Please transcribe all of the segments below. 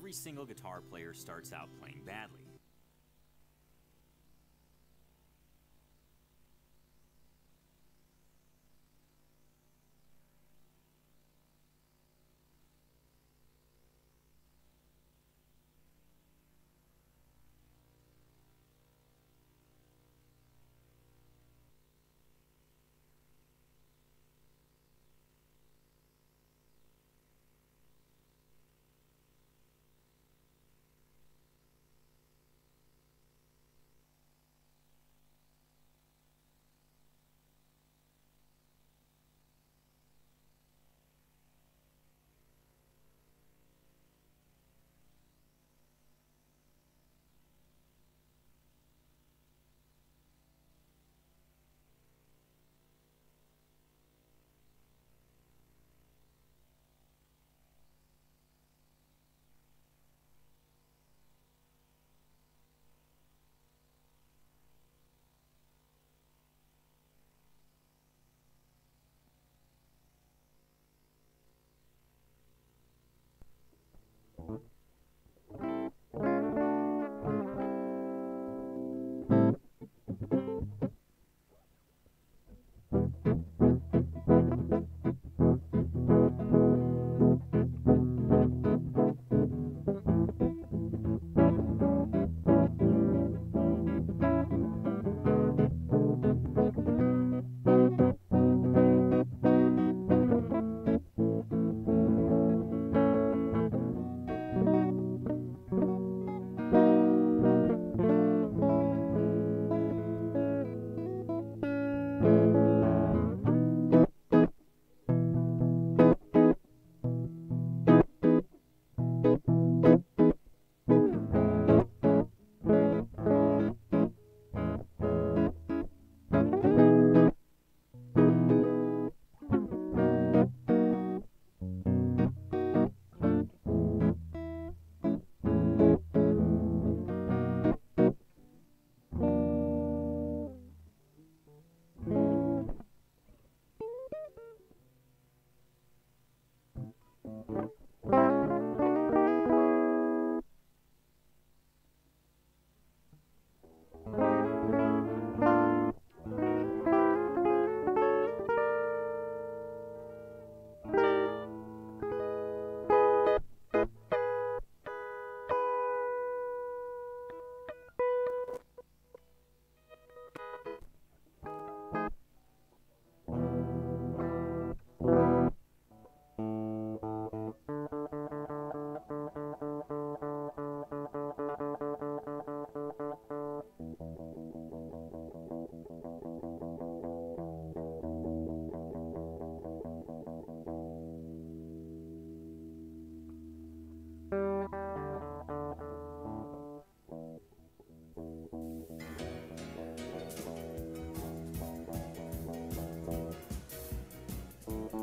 every single guitar player starts out playing badly.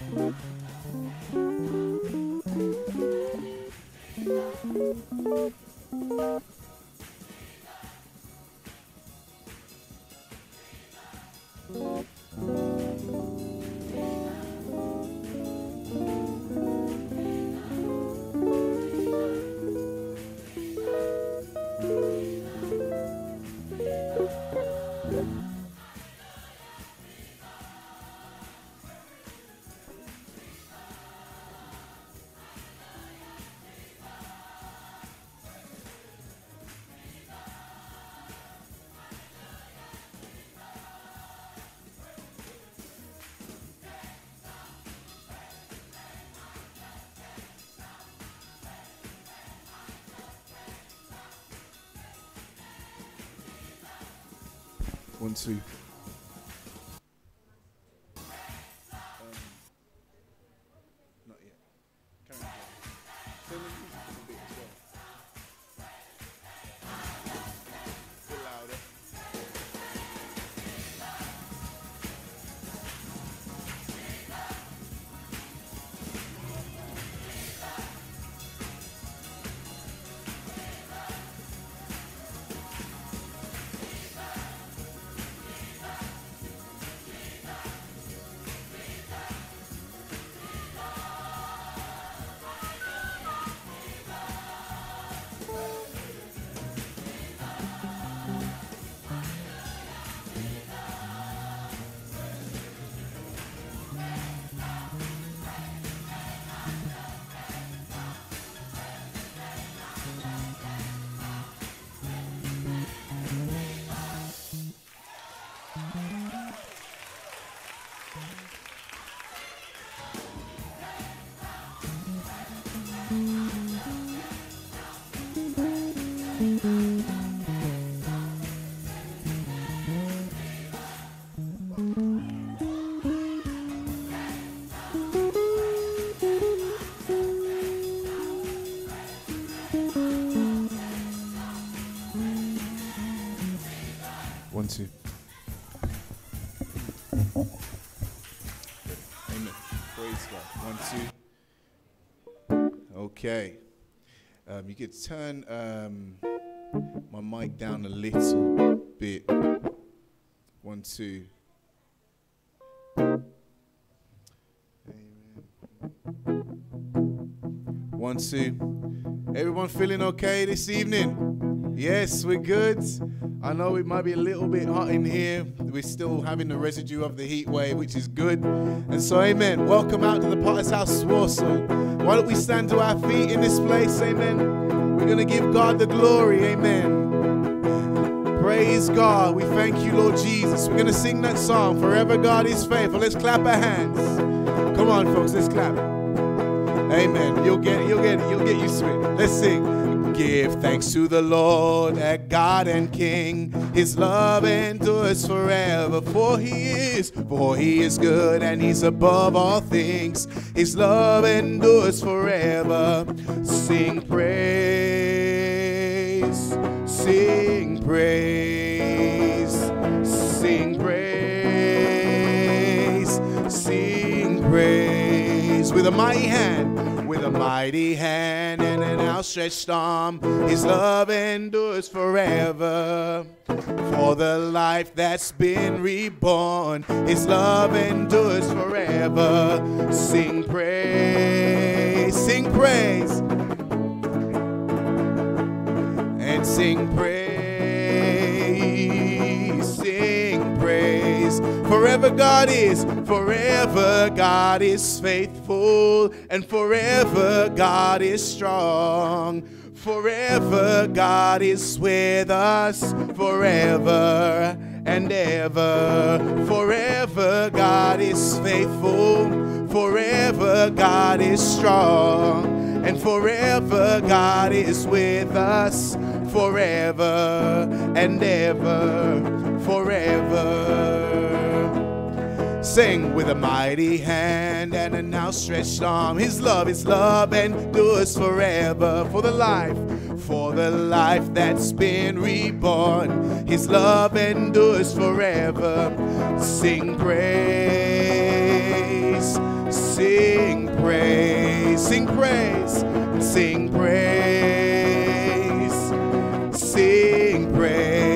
Thank you. One, two. Okay. Um, you could turn um, my mic down a little bit. One, two. One, two. Everyone feeling okay this evening? Yes, we're good. I know it might be a little bit hot in here. We're still having the residue of the heat wave, which is good. And so, amen. Welcome out to the Potter's House, Walsall. Why don't we stand to our feet in this place? Amen. We're going to give God the glory. Amen. Praise God. We thank you, Lord Jesus. We're going to sing that song, Forever God is Faithful. Let's clap our hands. Come on, folks, let's clap. Amen. You'll get it, you'll get it, you'll get used to it. Let's sing. Give thanks to the Lord, God and King. His love endures forever, for He is, for He is good and He's above all things. His love endures forever. Sing praise, sing praise, sing praise, sing praise with a mighty hand, a mighty hand and an outstretched arm. His love endures forever. For the life that's been reborn, His love endures forever. Sing praise, sing praise, and sing praise, Forever God is, forever God is faithful, and forever God is strong. Forever God is with us, forever and ever. Forever God is faithful, forever God is strong, and forever God is with us, forever and ever, forever. Sing with a mighty hand and an outstretched arm. His love, His love and endures forever. For the life, for the life that's been reborn. His love endures forever. Sing praise, sing praise, sing praise, sing praise, sing praise.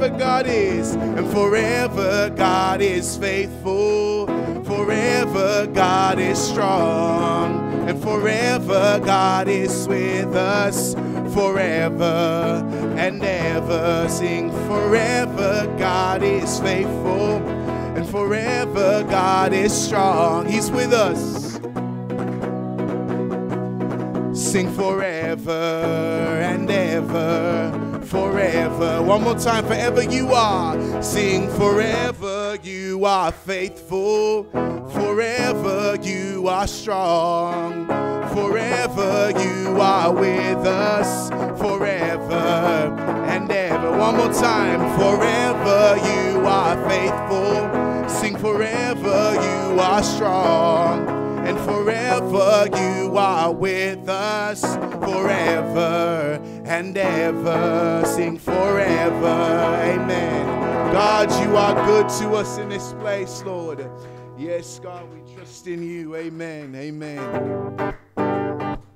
Forever God is, and forever God is faithful. Forever God is strong, and forever God is with us. Forever and ever, sing forever God is faithful, and forever God is strong. He's with us. Sing forever and ever, forever. One more time, forever you are. Sing forever you are faithful, forever you are strong, forever you are with us, forever and ever. One more time, forever you are faithful. Sing forever you are strong and forever you are with us forever and ever sing forever. Amen. God you are good to us in this place lord. Yes god we trust in you. Amen. Amen.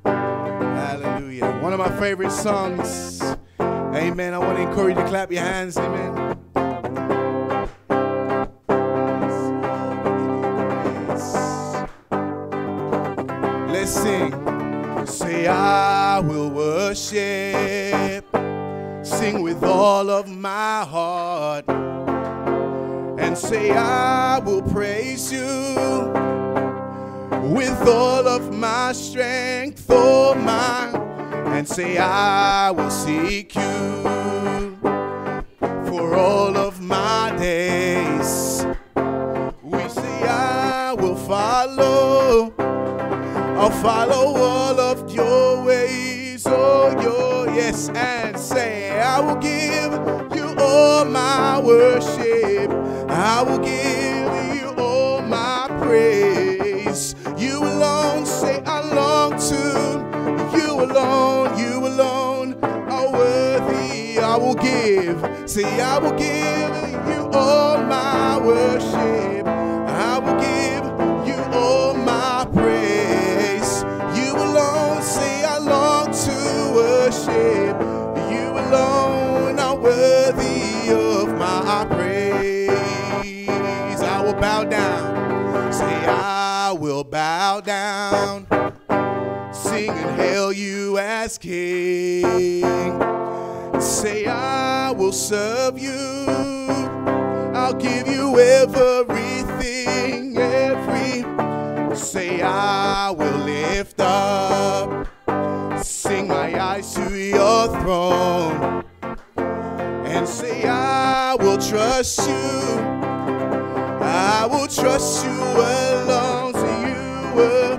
Hallelujah. One of my favorite songs. Amen. I want to encourage you to clap your hands. Amen. Let's sing. Say, I will worship. Sing with all of my heart. And say, I will praise you with all of my strength, oh my. And say, I will seek you for all of my days. Follow all of your ways, oh your yes, and say, I will give you all my worship. I will give you all my praise. You alone say I long to. You alone, you alone are worthy. I will give. Say I will give you all my worship. I will give you. Say, I will serve you. I'll give you everything, every. Say, I will lift up. Sing my eyes to your throne. And say, I will trust you. I will trust you alone. So you will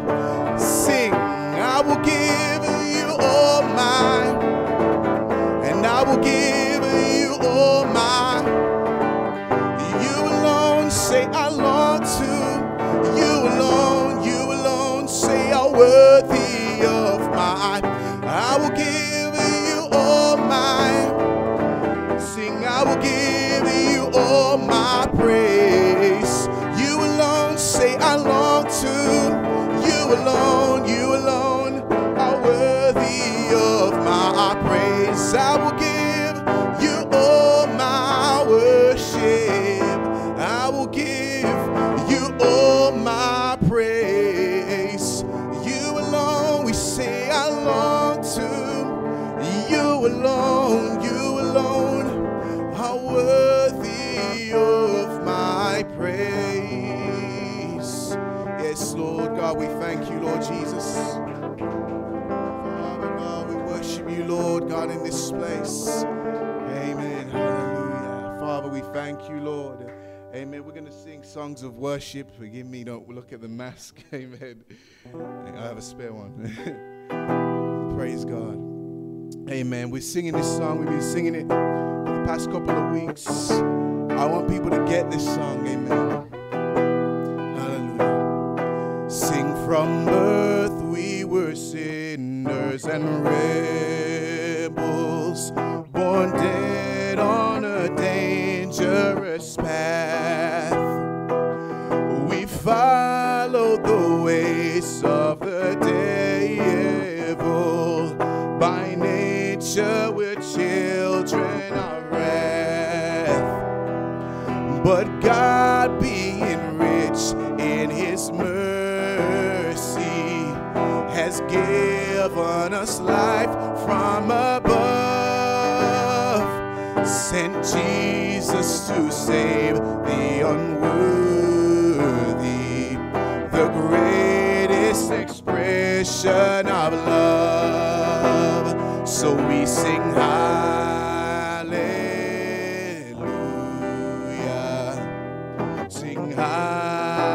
thank you, Lord. Amen. We're going to sing songs of worship. Forgive me, don't look at the mask. Amen. I have a spare one. Praise God. Amen. We're singing this song. We've been singing it for the past couple of weeks. I want people to get this song. Amen. Hallelujah. Sing from birth we were sinners and rebels, nature, we're children of wrath. But God, being rich in His mercy, has given us life from above. Sent Jesus to save the unworthy, the greatest expression of love. So we sing hallelujah. Sing hallelujah.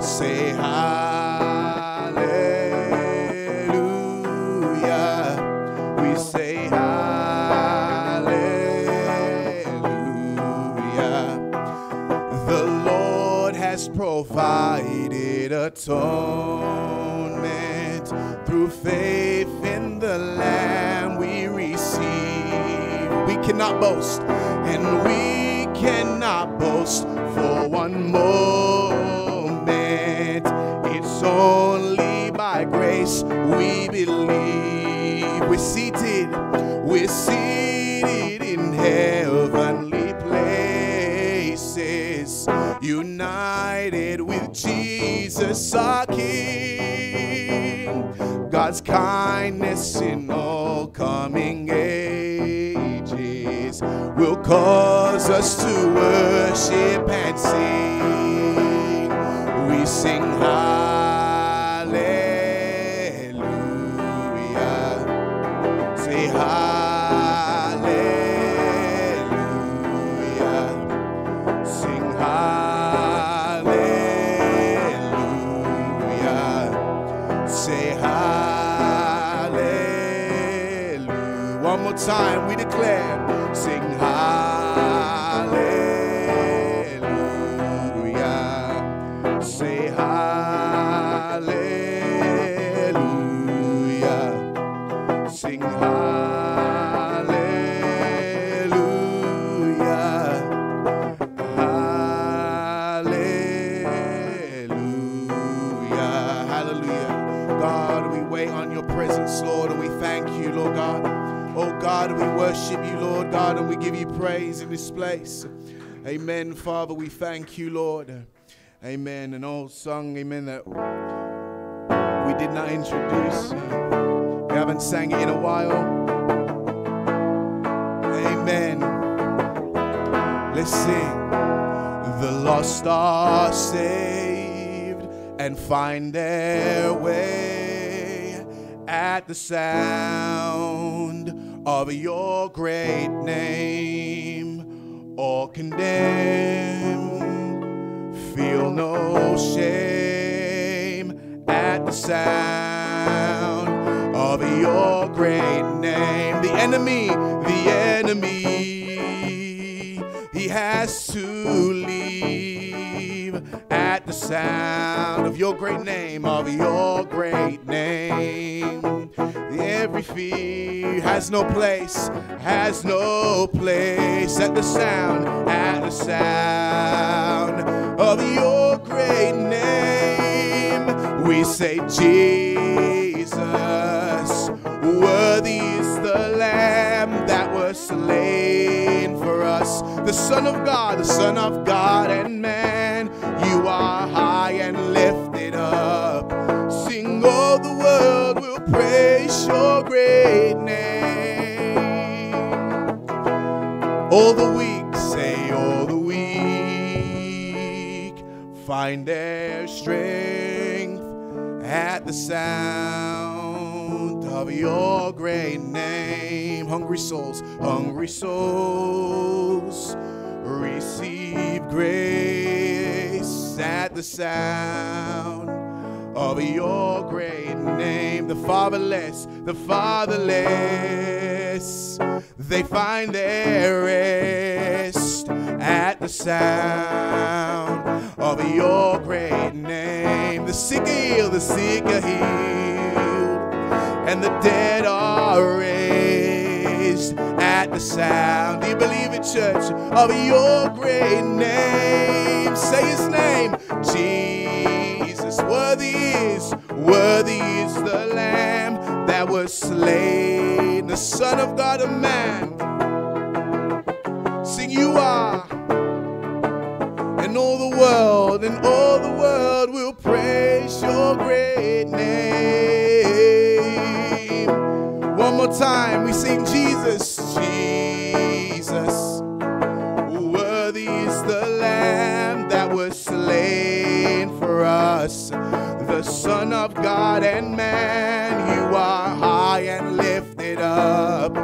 Say hallelujah. We say hallelujah. The Lord has provided atonement through faith in the Lamb we receive. We cannot boast, and we cannot boast for one moment. It's only by grace we believe. We're seated, we're seated in heavenly places, united with Jesus our King. God's kindness in all coming ages will cause us to worship and sing. We sing hallelujah. Praise in this place. Amen, Father. We thank you, Lord. Amen. An old song, amen, that we did not introduce. We haven't sang it in a while. Amen. Let's sing. The lost are saved and find their way at the sound of your great name condemned. Feel no shame at the sound of your great name. The enemy, the enemy, he has to leave at the sound of your great name, of your great name. Every fear has no place, has no place at the sound, at the sound of your great name. We say, Jesus, worthy is the Lamb that was slain for us, the Son of God, the Son of God and man. You are high and praise your great name. All the weak say, all the weak find their strength at the sound of your great name. Hungry souls, hungry souls, receive grace at the sound of your great name. The fatherless, the fatherless, they find their rest at the sound of your great name. The sick are healed, the sick are healed, and the dead are raised at the sound. Do you believe it, church? Of your great name. Say his name, Jesus. Worthy is, worthy is the Lamb that was slain, the Son of God, a man. Sing, you are and all the world, and all the world will praise your great name. One more time, we sing Jesus, Jesus. Of God and man. You are high and lifted up.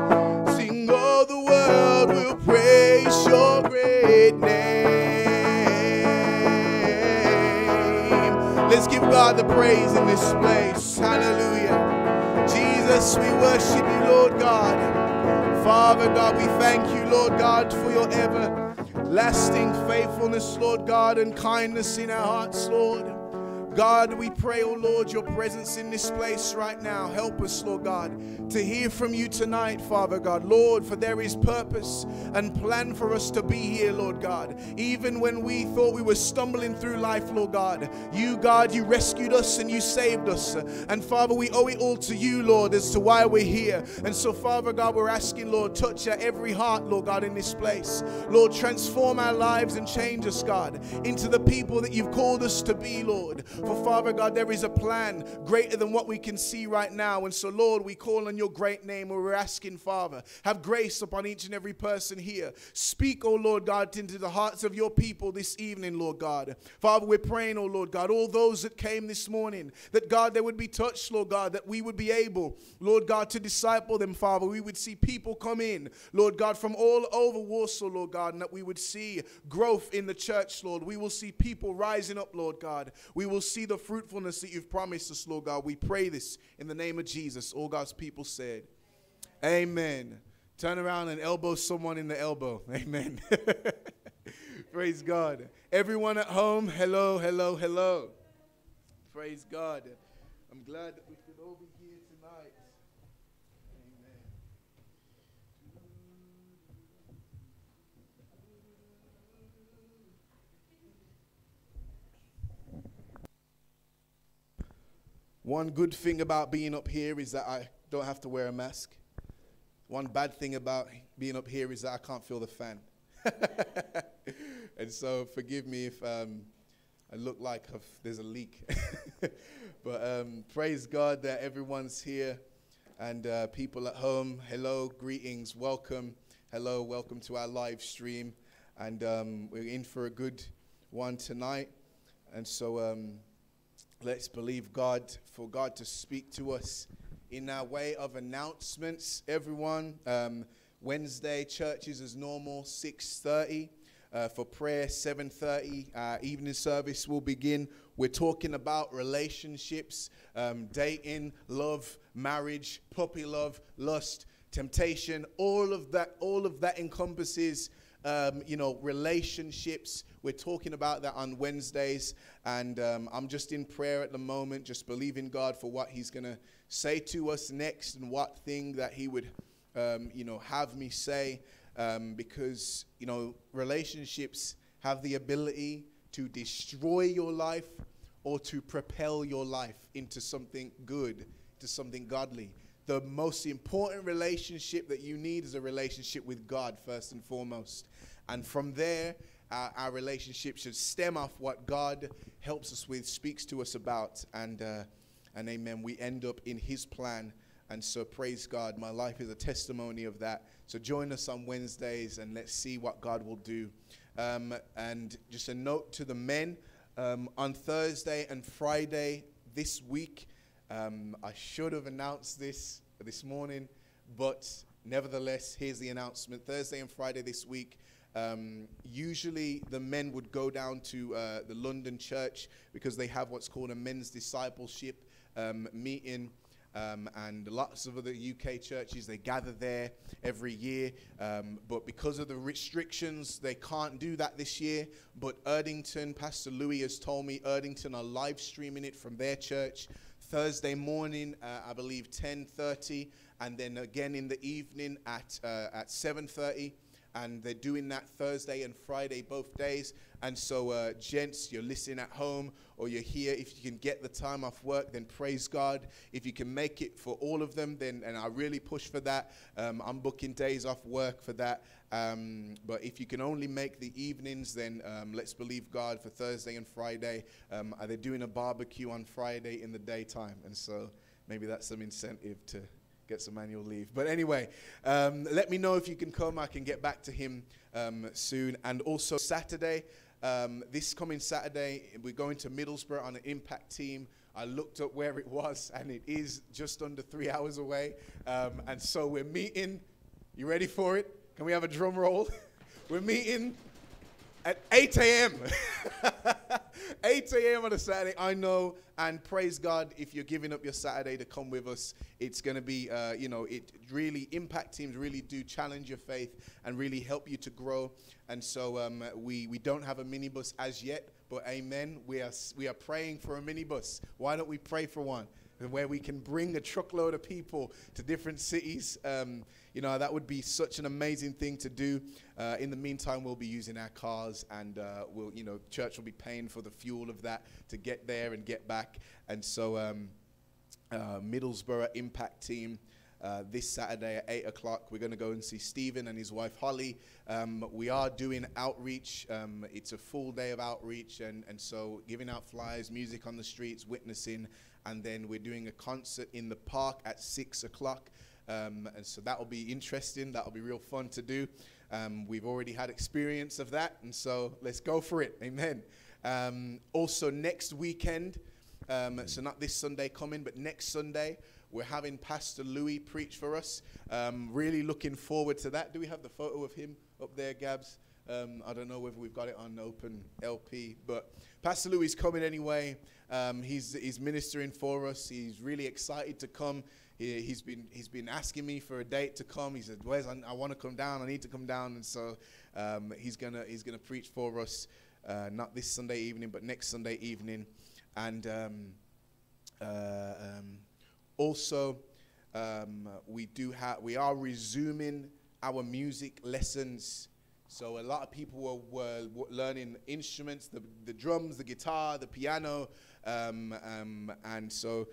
Sing, all the world will praise your great name. Let's give God the praise in this place. Hallelujah. Jesus, we worship you, Lord God. Father God, we thank you, Lord God, for your everlasting faithfulness, Lord God, and kindness in our hearts, Lord. God, we pray, oh Lord, your presence in this place right now. Help us, Lord God, to hear from you tonight, Father God. Lord, for there is purpose and plan for us to be here, Lord God. Even when we thought we were stumbling through life, Lord God, you, God, you rescued us and you saved us. And Father, we owe it all to you, Lord, as to why we're here. And so, Father God, we're asking, Lord, touch every heart, Lord God, in this place. Lord, transform our lives and change us, God, into the people that you've called us to be, Lord. For Father God, there is a plan greater than what we can see right now. And so, Lord, we call on your great name we're asking, Father, have grace upon each and every person here. Speak, oh Lord God, into the hearts of your people this evening, Lord God. Father, we're praying, oh Lord God, all those that came this morning, that God, they would be touched, Lord God, that we would be able, Lord God, to disciple them, Father. We would see people come in, Lord God, from all over Walsall, Lord God, and that we would see growth in the church, Lord. We will see people rising up, Lord God. We will see the fruitfulness that you've promised us, Lord God. We pray this in the name of Jesus. All God's people said, Amen. Turn around and elbow someone in the elbow. Amen. Praise God. Everyone at home, hello, hello, hello. Praise God. I'm glad that we could all be here tonight. Amen. One good thing about being up here is that I don't have to wear a mask. One bad thing about being up here is that I can't feel the fan. and so forgive me if um, I look like I've, there's a leak. but um, praise God that everyone's here and uh, people at home. Hello, greetings, welcome. Hello, welcome to our live stream. And um, we're in for a good one tonight. And so um, let's believe God for God to speak to us in our way of announcements. Everyone, um, Wednesday churches as normal, 6:30 uh, for prayer 7.30 uh, evening service will begin. We're talking about relationships um, dating love marriage puppy love lust temptation. All of that all of that encompasses um, you know relationships we're talking about that on wednesdays and um, i'm just in prayer at the moment just believing god for what he's going to say to us next and what thing that he would um, you know have me say um, because you know relationships have the ability to destroy your life or to propel your life into something good, to something godly. The most important relationship that you need is a relationship with God first and foremost, and from there. Uh, our relationship should stem off what God helps us with, speaks to us about, and uh, and amen. We end up in His plan, and so praise God. My life is a testimony of that. So join us on Wednesdays and let's see what God will do. Um, and just a note to the men um, on Thursday and Friday this week, um, I should have announced this this morning, but nevertheless, here's the announcement. Thursday and Friday this week, um, usually the men would go down to uh, the London church because they have what's called a men's discipleship um, meeting. Um, and lots of other UK churches, they gather there every year. Um, but because of the restrictions, they can't do that this year. But Erdington, Pastor Louis has told me Erdington are live streaming it from their church Thursday morning, uh, I believe 10:30, and then again in the evening at uh, at 7:30 and they're doing that Thursday and Friday both days. And so, uh, gents, you're listening at home or you're here. If you can get the time off work, then praise God. If you can make it for all of them, then and I really push for that. Um, I'm booking days off work for that. Um, but if you can only make the evenings, then um, let's believe God for Thursday and Friday. Um, are they doing a barbecue on Friday in the daytime? And so maybe that's some incentive to get some annual leave. But anyway, um, let me know if you can come. I can get back to him um, soon. And also, Saturday, um, this coming Saturday, we're going to Middlesbrough on an impact team. I looked up where it was, and it is just under three hours away. Um, and so we're meeting. You ready for it? Can we have a drum roll? we're meeting at 8 a.m. 8 a.m. on a Saturday. I know, and praise God if you're giving up your Saturday to come with us. It's going to be, uh, you know, it really impact teams really do challenge your faith and really help you to grow. And so um, we we don't have a minibus as yet, but amen. We are we are praying for a minibus. Why don't we pray for one? Where we can bring a truckload of people to different cities. Um, you know, that would be such an amazing thing to do. Uh, in the meantime, we'll be using our cars and uh, we'll, you know, church will be paying for the fuel of that to get there and get back. And so, um, uh, Middlesbrough Impact Team. Uh, this Saturday at 8 o'clock. We're going to go and see Stephen and his wife Holly. Um, we are doing outreach. Um, it's a full day of outreach, and, and so giving out flyers, music on the streets, witnessing, and then we're doing a concert in the park at 6 o'clock. Um, and so that will be interesting. That will be real fun to do. Um, we've already had experience of that, and so let's go for it. Amen. Um, also, next weekend, um, so not this Sunday coming, but next Sunday, we're having Pastor Louis preach for us. Um, really looking forward to that. Do we have the photo of him up there, Gabs? Um, I don't know whether we've got it on open LP, but Pastor Louis is coming anyway. Um, he's, he's ministering for us. He's really excited to come. He, has been he's been asking me for a date to come. He said, "Wes, I, I want to come down. I need to come down." And so um, he's gonna he's gonna preach for us, uh, not this Sunday evening, but next Sunday evening, and um, uh, um, also um, we do have we are resuming our music lessons. So a lot of people were, were learning instruments, the, the drums, the guitar, the piano, um, um, and so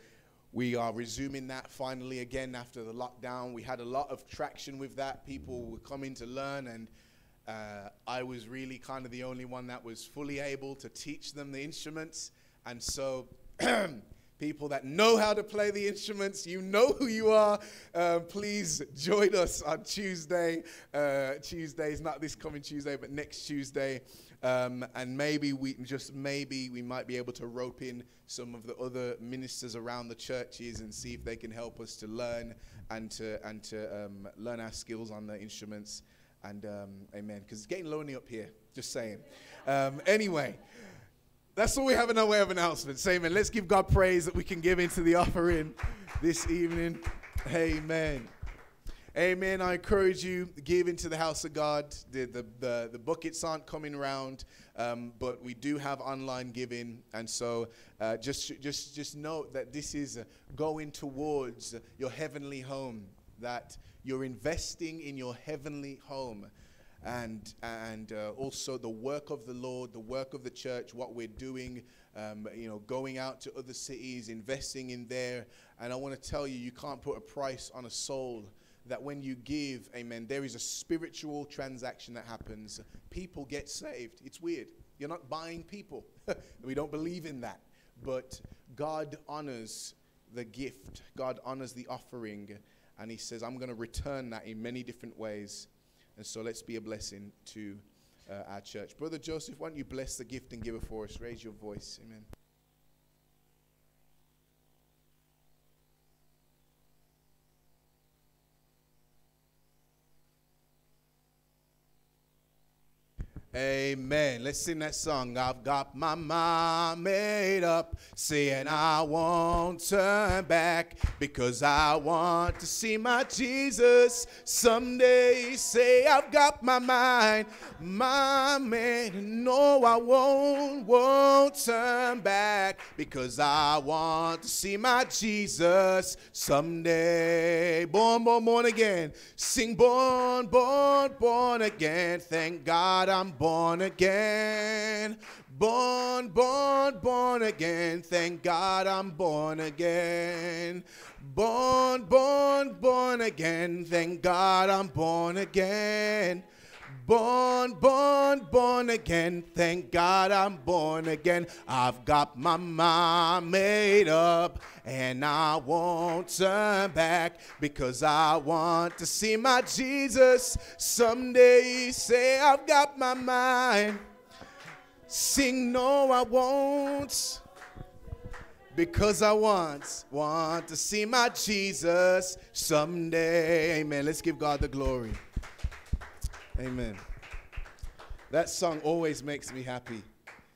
we are resuming that finally again after the lockdown. We had a lot of traction with that. People were coming to learn, and uh, I was really kind of the only one that was fully able to teach them the instruments. And so, people that know how to play the instruments, you know who you are. Uh, please join us on Tuesday. Uh, Tuesday is not this coming Tuesday, but next Tuesday. Um, and maybe we just maybe we might be able to rope in some of the other ministers around the churches and see if they can help us to learn and to and to um, learn our skills on the instruments. And um, amen, because it's getting lonely up here. Just saying. Um, anyway. That's all we have in our way of announcements. Amen. Let's give God praise that we can give into the offering this evening. Amen. Amen. I encourage you give into the house of God. The the the, the buckets aren't coming around, um, but we do have online giving, and so uh, just just just note that this is uh, going towards your heavenly home. That you're investing in your heavenly home and, and uh, also the work of the Lord, the work of the church, what we're doing, um, you know, going out to other cities, investing in there. And I want to tell you, you can't put a price on a soul. That when you give, amen, there is a spiritual transaction that happens. People get saved. It's weird. You're not buying people. we don't believe in that. But God honors the gift, God honors the offering. And He says, I'm going to return that in many different ways. And so let's be a blessing to uh, our church. Brother Joseph, why don't you bless the gift and giver for us? Raise your voice. Amen. Amen. Let's sing that song. I've got my mind made up, saying I won't turn back because I want to see my Jesus someday. Say, I've got my mind, my man. No, I won't, won't turn back because I want to see my Jesus someday. Born, born, born again. Sing, born, born, born again. Thank God I'm born born again. Born, born, born again. Thank God I'm born again. Born, born, born again. Thank God I'm born again. Born, born, born again. Thank God I'm born again. I've got my mind made up and I won't turn back because I want to see my Jesus someday. Say, I've got my mind. Sing, no, I won't. Because I want, want to see my Jesus someday. Amen. Let's give God the glory. Amen. That song always makes me happy.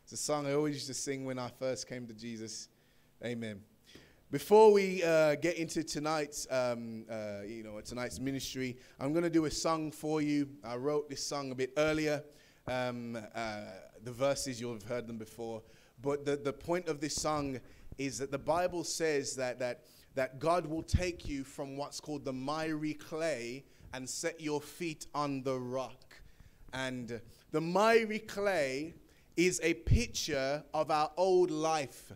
It's a song I always used to sing when I first came to Jesus. Amen. Before we uh, get into tonight's, um, uh, you know, tonight's ministry, I'm going to do a song for you. I wrote this song a bit earlier. Um, uh, the verses you'll have heard them before, but the, the point of this song is that the Bible says that that that God will take you from what's called the miry clay and set your feet on the rock. And the miry clay is a picture of our old life.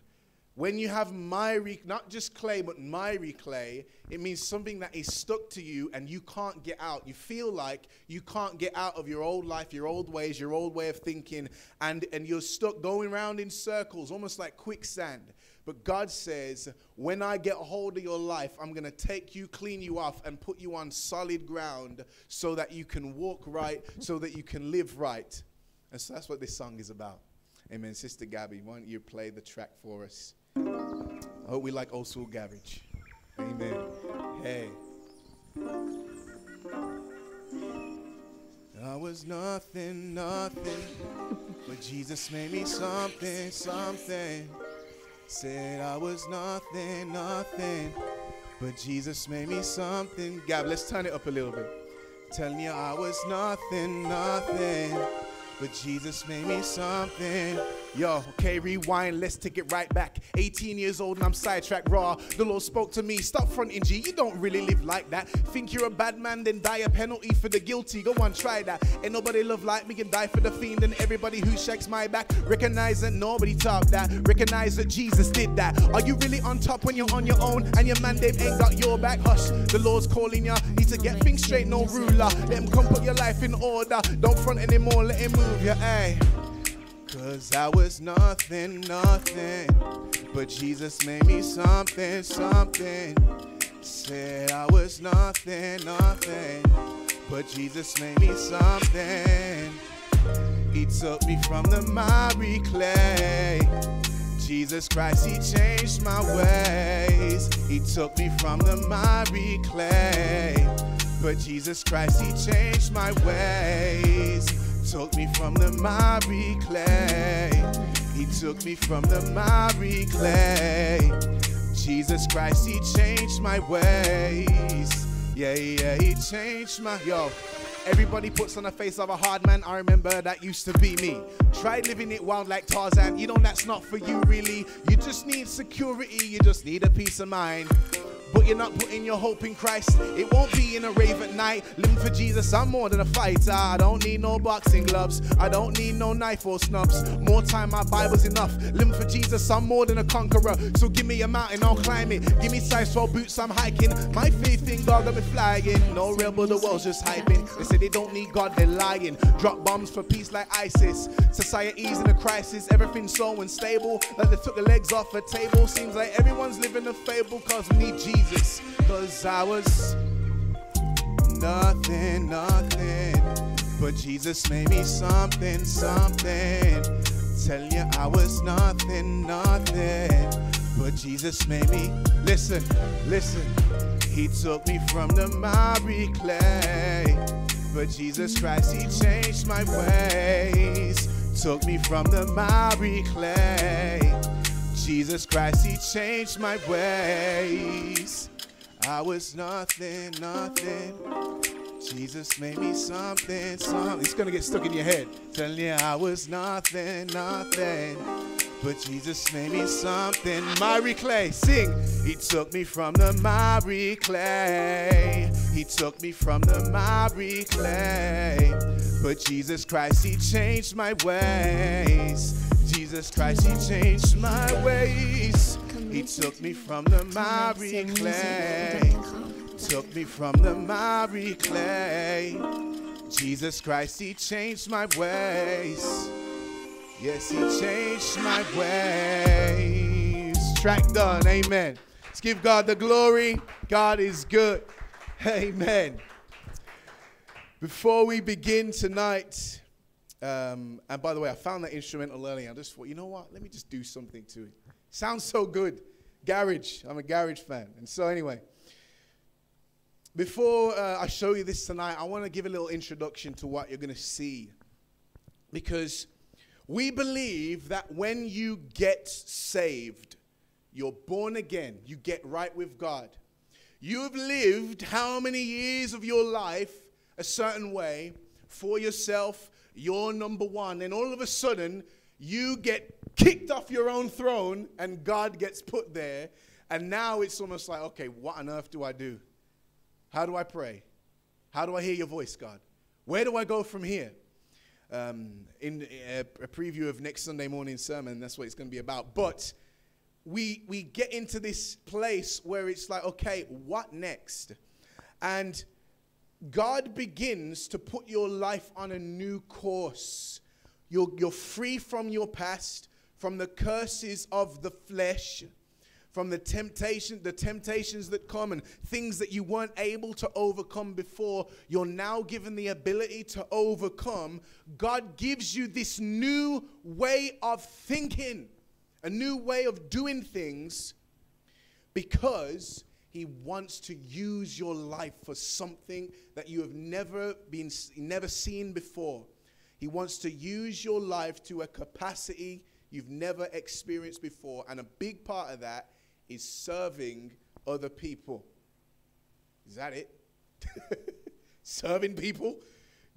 When you have miry, not just clay, but miry clay, it means something that is stuck to you and you can't get out. You feel like you can't get out of your old life, your old ways, your old way of thinking, and, and you're stuck going around in circles, almost like quicksand. But God says, when I get a hold of your life, I'm going to take you, clean you off, and put you on solid ground so that you can walk right, so that you can live right. And so that's what this song is about. Amen. Sister Gabby, why don't you play the track for us? I hope we like old school garage. Amen. Hey. I was nothing, nothing, but Jesus made me something, something. Said I was nothing, nothing. But Jesus made me something. God, let's turn it up a little bit. Telling you I was nothing, nothing. But Jesus made me something. Yo, okay, rewind, let's take it right back. 18 years old and I'm sidetracked raw. The Lord spoke to me, stop fronting G, you don't really live like that. Think you're a bad man, then die a penalty for the guilty. Go on, try that. Ain't nobody love like me can die for the fiend and everybody who shakes my back. Recognize that nobody talk that. Recognize that Jesus did that. Are you really on top when you're on your own and your man Dave ain't got your back? Hush, the Lord's calling ya. Need to get things straight, no ruler. Let him come put your life in order. Don't front anymore, let him move ya, ayy. Cause I was nothing, nothing. But Jesus made me something, something. Said I was nothing, nothing. But Jesus made me something. He took me from the miry clay. Jesus Christ, He changed my ways. He took me from the miry clay. But Jesus Christ, He changed my ways. Took me from the miry clay. He took me from the miry clay. Jesus Christ, He changed my ways. Yeah, yeah, He changed my yo. Everybody puts on the face of a hard man. I remember that used to be me. Try living it wild like Tarzan. You know that's not for you, really. You just need security. You just need a peace of mind but you're not putting your hope in Christ. It won't be in a rave at night. Living for Jesus, I'm more than a fighter. I don't need no boxing gloves. I don't need no knife or snubs. More time, my Bible's enough. Living for Jesus, I'm more than a conqueror. So give me a mountain, I'll climb it. Give me size 12 boots, I'm hiking. My faith in God got me flying. No rebel, the world's just hyping. They say they don't need God, they're lying. Drop bombs for peace like ISIS. Society's in a crisis, everything's so unstable. Like they took the legs off the table. Seems like everyone's living a fable cause we need Jesus. Jesus, cause I was nothing, nothing. But Jesus made me something, something. Tell you I was nothing, nothing. But Jesus made me, listen, listen. He took me from the miry clay. But Jesus Christ, He changed my ways. Took me from the miry clay. Jesus Christ, He changed my ways. I was nothing, nothing. Jesus made me something, something. It's gonna get stuck in your head. Telling you I was nothing, nothing. But Jesus made me something. Miry clay, sing. He took me from the miry clay. He took me from the miry clay. But Jesus Christ, He changed my ways. Jesus Christ, He changed my ways. He took me from the miry clay. Took me from the miry clay. Jesus Christ, He changed my ways. Yes, He changed my ways. Track done. Amen. Let's give God the glory. God is good. Amen. Before we begin tonight, um, and by the way, I found that instrumental earlier. I just thought, you know what? Let me just do something to it. Sounds so good. Garage. I'm a garage fan. And so, anyway, before uh, I show you this tonight, I want to give a little introduction to what you're going to see. Because we believe that when you get saved, you're born again, you get right with God. You have lived how many years of your life a certain way for yourself, you're number one, and all of a sudden you get kicked off your own throne and God gets put there. And now it's almost like, okay, what on earth do I do? How do I pray? How do I hear your voice, God? Where do I go from here? Um, in a, a preview of next Sunday morning sermon, that's what it's going to be about. But we, we get into this place where it's like, okay, what next? And God begins to put your life on a new course. You're, you're free from your past, from the curses of the flesh, from the temptation, the temptations that come and things that you weren't able to overcome before. You're now given the ability to overcome. God gives you this new way of thinking, a new way of doing things because he wants to use your life for something that you have never been never seen before. He wants to use your life to a capacity you've never experienced before, and a big part of that is serving other people. Is that it? Serving people?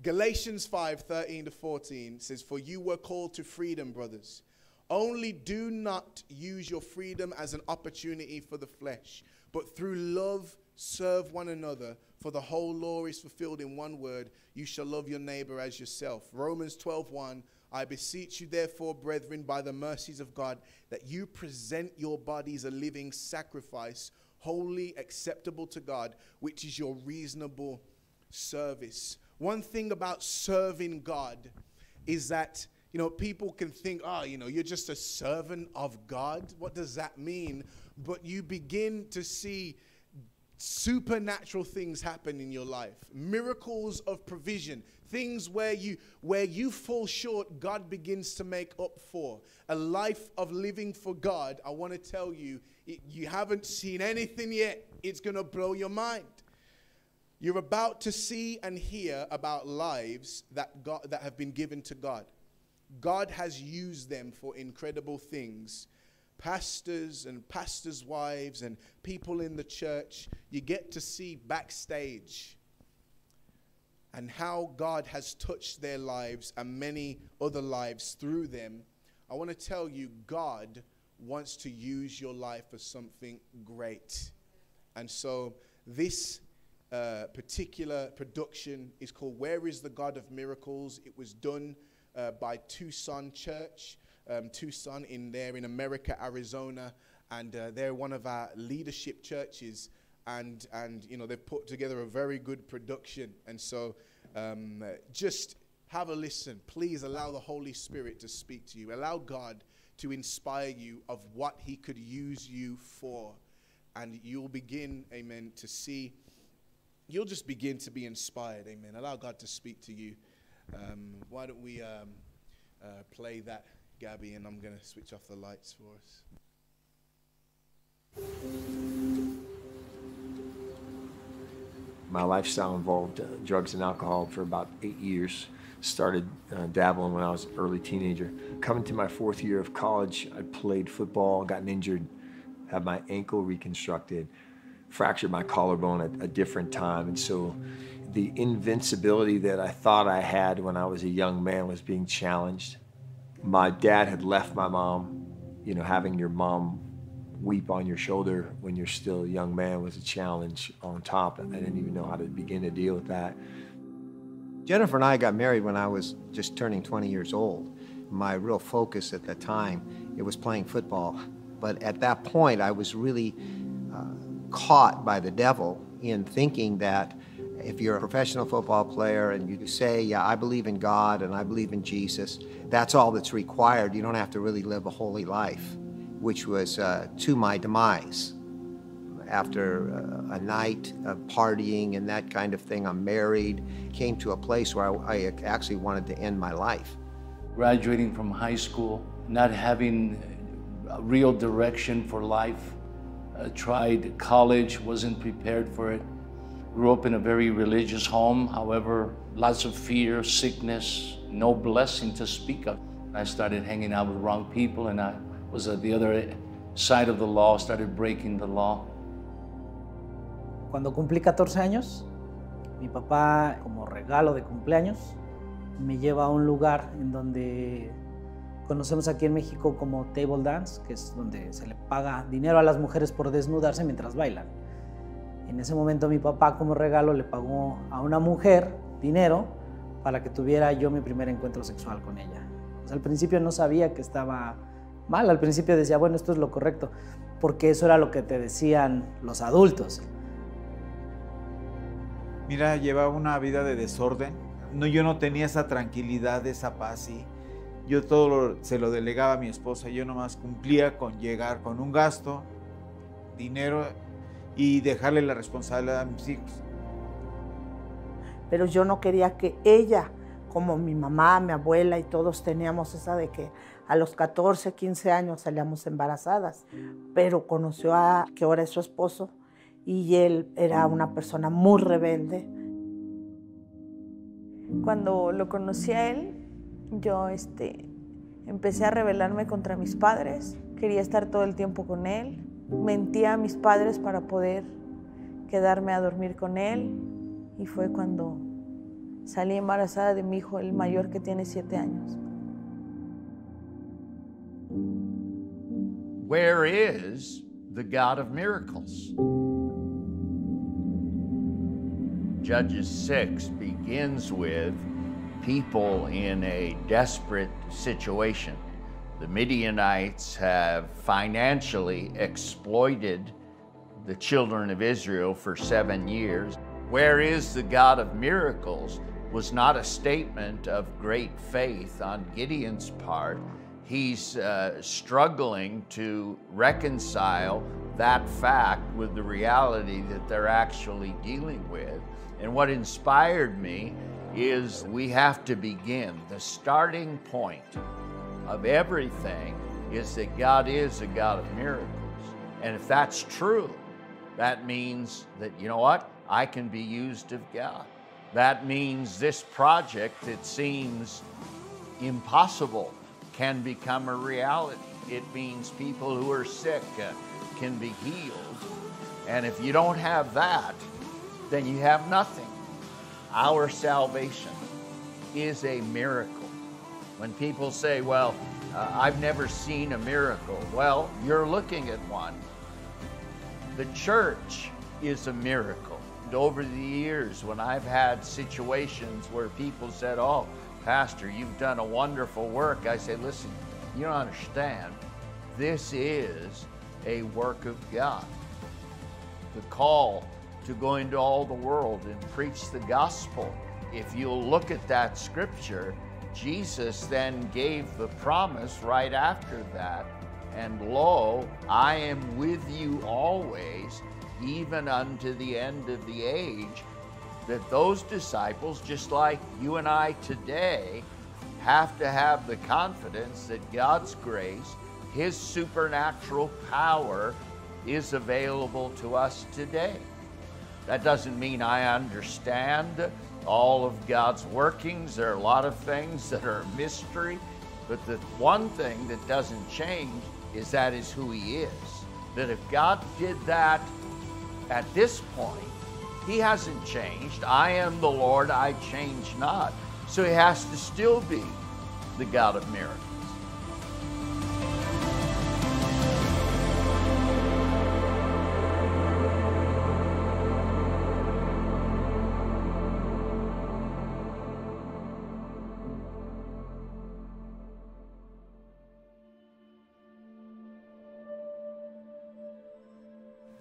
Galatians 5 13 to 14 says, For you were called to freedom, brothers. Only do not use your freedom as an opportunity for the flesh, but through love serve one another. For the whole law is fulfilled in one word you shall love your neighbor as yourself. Romans 12 1. I beseech you, therefore, brethren, by the mercies of God, that you present your bodies a living sacrifice, holy, acceptable to God, which is your reasonable service. One thing about serving God is that, you know, people can think, oh, you know, you're just a servant of God. What does that mean? But you begin to see supernatural things happen in your life. Miracles of provision. Things where you where you fall short god begins to make up for. A life of living for god. I want to tell you you haven't seen anything yet. It's going to blow your mind. You're about to see and hear about lives that god that have been given to god. God has used them for incredible things pastors and pastors' wives and people in the church, you get to see backstage and how God has touched their lives and many other lives through them. I want to tell you, God wants to use your life for something great. And so, this uh, particular production is called Where is the God of Miracles? It was done uh, by Tucson Church um, Tucson in there in America, Arizona, and uh, they're one of our leadership churches. And, and you know they've put together a very good production. And so um, just have a listen. Please allow the holy spirit to speak to you. Allow god to inspire you of what he could use you for. And you'll begin amen to see you'll just begin to be inspired amen. Allow god to speak to you. Um, why don't we um, uh, play that Gabby, and I'm going to switch off the lights for us. My lifestyle involved uh, drugs and alcohol for about eight years. Started uh, dabbling when I was an early teenager. Coming to my fourth year of college, I played football, gotten injured, had my ankle reconstructed, fractured my collarbone at a different time. And so the invincibility that I thought I had when I was a young man was being challenged my dad had left my mom. You know, having your mom weep on your shoulder when you're still a young man was a challenge on top. I didn't even know how to begin to deal with that. Jennifer and I got married when I was just turning 20 years old. My real focus at that time, it was playing football. But at that point, I was really uh, caught by the devil in thinking that if you're a professional football player and you say, yeah, I believe in God and I believe in Jesus, that's all that's required. You don't have to really live a holy life, which was uh, to my demise. After uh, a night of partying and that kind of thing, I'm married, came to a place where I, I actually wanted to end my life. Graduating from high school, not having a real direction for life, uh, tried college, wasn't prepared for it Grew up in a very religious home, however, lots of fear, sickness, no blessing to speak of. I started hanging out with wrong people and I was at the other side of the law, started breaking the law. Cuando cumplí 14 años, mi papá, como regalo de cumpleaños, me lleva a un lugar en donde conocemos aquí en México como table dance, que es donde se le paga dinero a las mujeres por desnudarse mientras bailan. En ese momento mi papá como regalo le pagó a una mujer dinero para que tuviera yo mi primer encuentro sexual con ella. al principio no sabía que estaba mal, al principio decía, bueno, esto es lo correcto, porque eso era lo que te decían los adultos. Mira, llevaba una vida de desorden. Yo no tenía esa tranquilidad, esa paz y yo todo se lo delegaba a mi esposa. Yo nomás cumplía con llegar con un gasto, dinero y dejarle la responsabilidad a mis hijos. Pero yo no quería que ella, como mi mamá, mi abuela y todos teníamos esa de que a los 14, 15 años salíamos embarazadas, pero conoció a que ahora es su esposo y él era una persona muy rebelde. Cuando lo conocí a él, yo este, empecé a rebelarme contra mis padres, quería estar todo el tiempo con él, mentía a mis padres para poder quedarme a dormir con él y fue cuando salí embarazada de mi hijo, el mayor que tiene siete años. where is the God of miracles? Judges 6 begins with people in a desperate situation. The Midianites have financially exploited the children of Israel for seven years. Where is the God of miracles was not a statement of great faith on Gideon's part. He's uh, struggling to reconcile that fact with the reality that they're actually dealing with. And what inspired me is we have to begin. The starting point of everything is that God is a God of miracles. And if that's true, that means that, you know what? I can be used of God. That means this project that seems impossible can become a reality. It means people who are sick uh, can be healed. And if you don't have that, then you have nothing. Our salvation is a miracle. When people say, well, uh, I've never seen a miracle, well, you're looking at one. The church is a miracle. And over the years, when I've had situations where people said, oh, Pastor, you've done a wonderful work, I say, listen, you don't understand. This is a work of God. The call to go into all the world and preach the gospel. If you'll look at that scripture, Jesus then gave the promise right after that. And lo, I am with you always, even unto the end of the age. That those disciples, just like you and I today, have to have the confidence that God's grace, His supernatural power, is available to us today. That doesn't mean I understand all of God's workings. There are a lot of things that are a mystery. But the one thing that doesn't change is that is who He is. That if God did that at this point, He hasn't changed. I am the Lord, I change not. So He has to still be the God of miracles.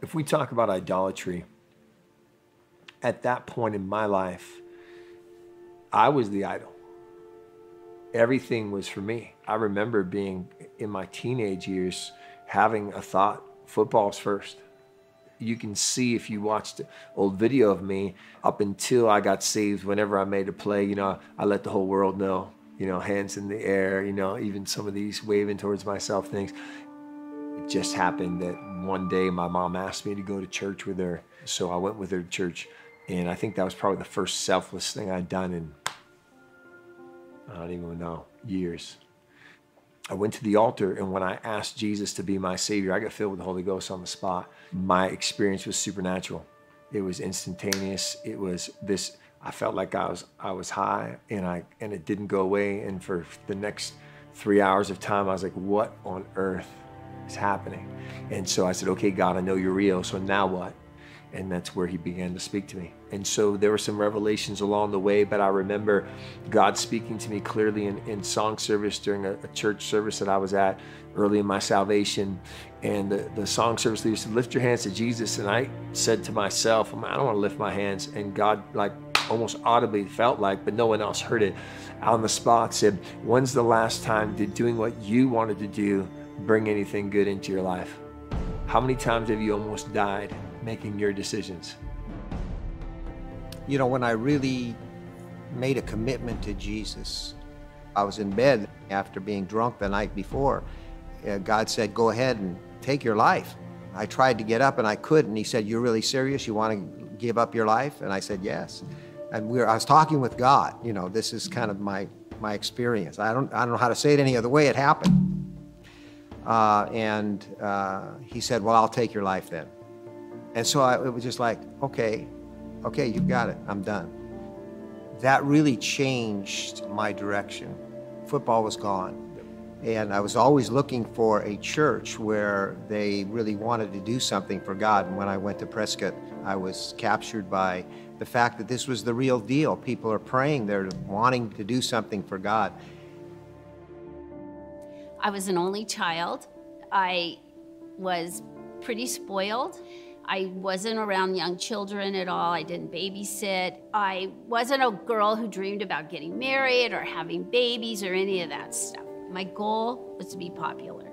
If we talk about idolatry, at that point in my life, I was the idol. Everything was for me. I remember being in my teenage years having a thought football's first. You can see if you watched the old video of me up until I got saved, whenever I made a play, you know, I let the whole world know, you know, hands in the air, you know, even some of these waving towards myself things. It just happened that one day my mom asked me to go to church with her. So I went with her to church. And I think that was probably the first selfless thing I'd done in, I don't even know, years. I went to the altar, and when I asked Jesus to be my Savior, I got filled with the Holy Ghost on the spot. My experience was supernatural. It was instantaneous. It was this. I felt like I was I was high, and I and it didn't go away. And for the next three hours of time, I was like, "What on earth is happening?" And so I said, "Okay, God, I know you're real. So now what?" and that's where he began to speak to me. And so there were some revelations along the way, but I remember God speaking to me clearly in, in song service during a, a, church service that I was at early in my salvation. And the, the song service leader said, Lift your hands to Jesus. And I said to myself, I don't want to lift my hands. And God, like, almost audibly felt like, but no one else heard it on the spot, said, When's the last time did doing what you wanted to do bring anything good into your life? How many times have you almost died making your decisions? You know, when I really made a commitment to Jesus, I was in bed after being drunk the night before. Uh, God said, Go ahead and take your life. I tried to get up and I couldn't. He said, You're really serious? You want to give up your life? And I said, Yes. And we were, I was talking with God. You know, this is kind of my, my experience. I don't, I don't know how to say it any other way. It happened. Uh, and uh, he said, Well, I'll take your life then. And so I, it was just like, okay, okay, you've got it. I'm done. That really changed my direction. Football was gone. And I was always looking for a church where they really wanted to do something for God. And when I went to Prescott, I was captured by the fact that this was the real deal. People are praying, they're wanting to do something for God. I was an only child. I was pretty spoiled. I wasn't around young children at all. I didn't babysit. I wasn't a girl who dreamed about getting married or having babies or any of that stuff. My goal was to be popular.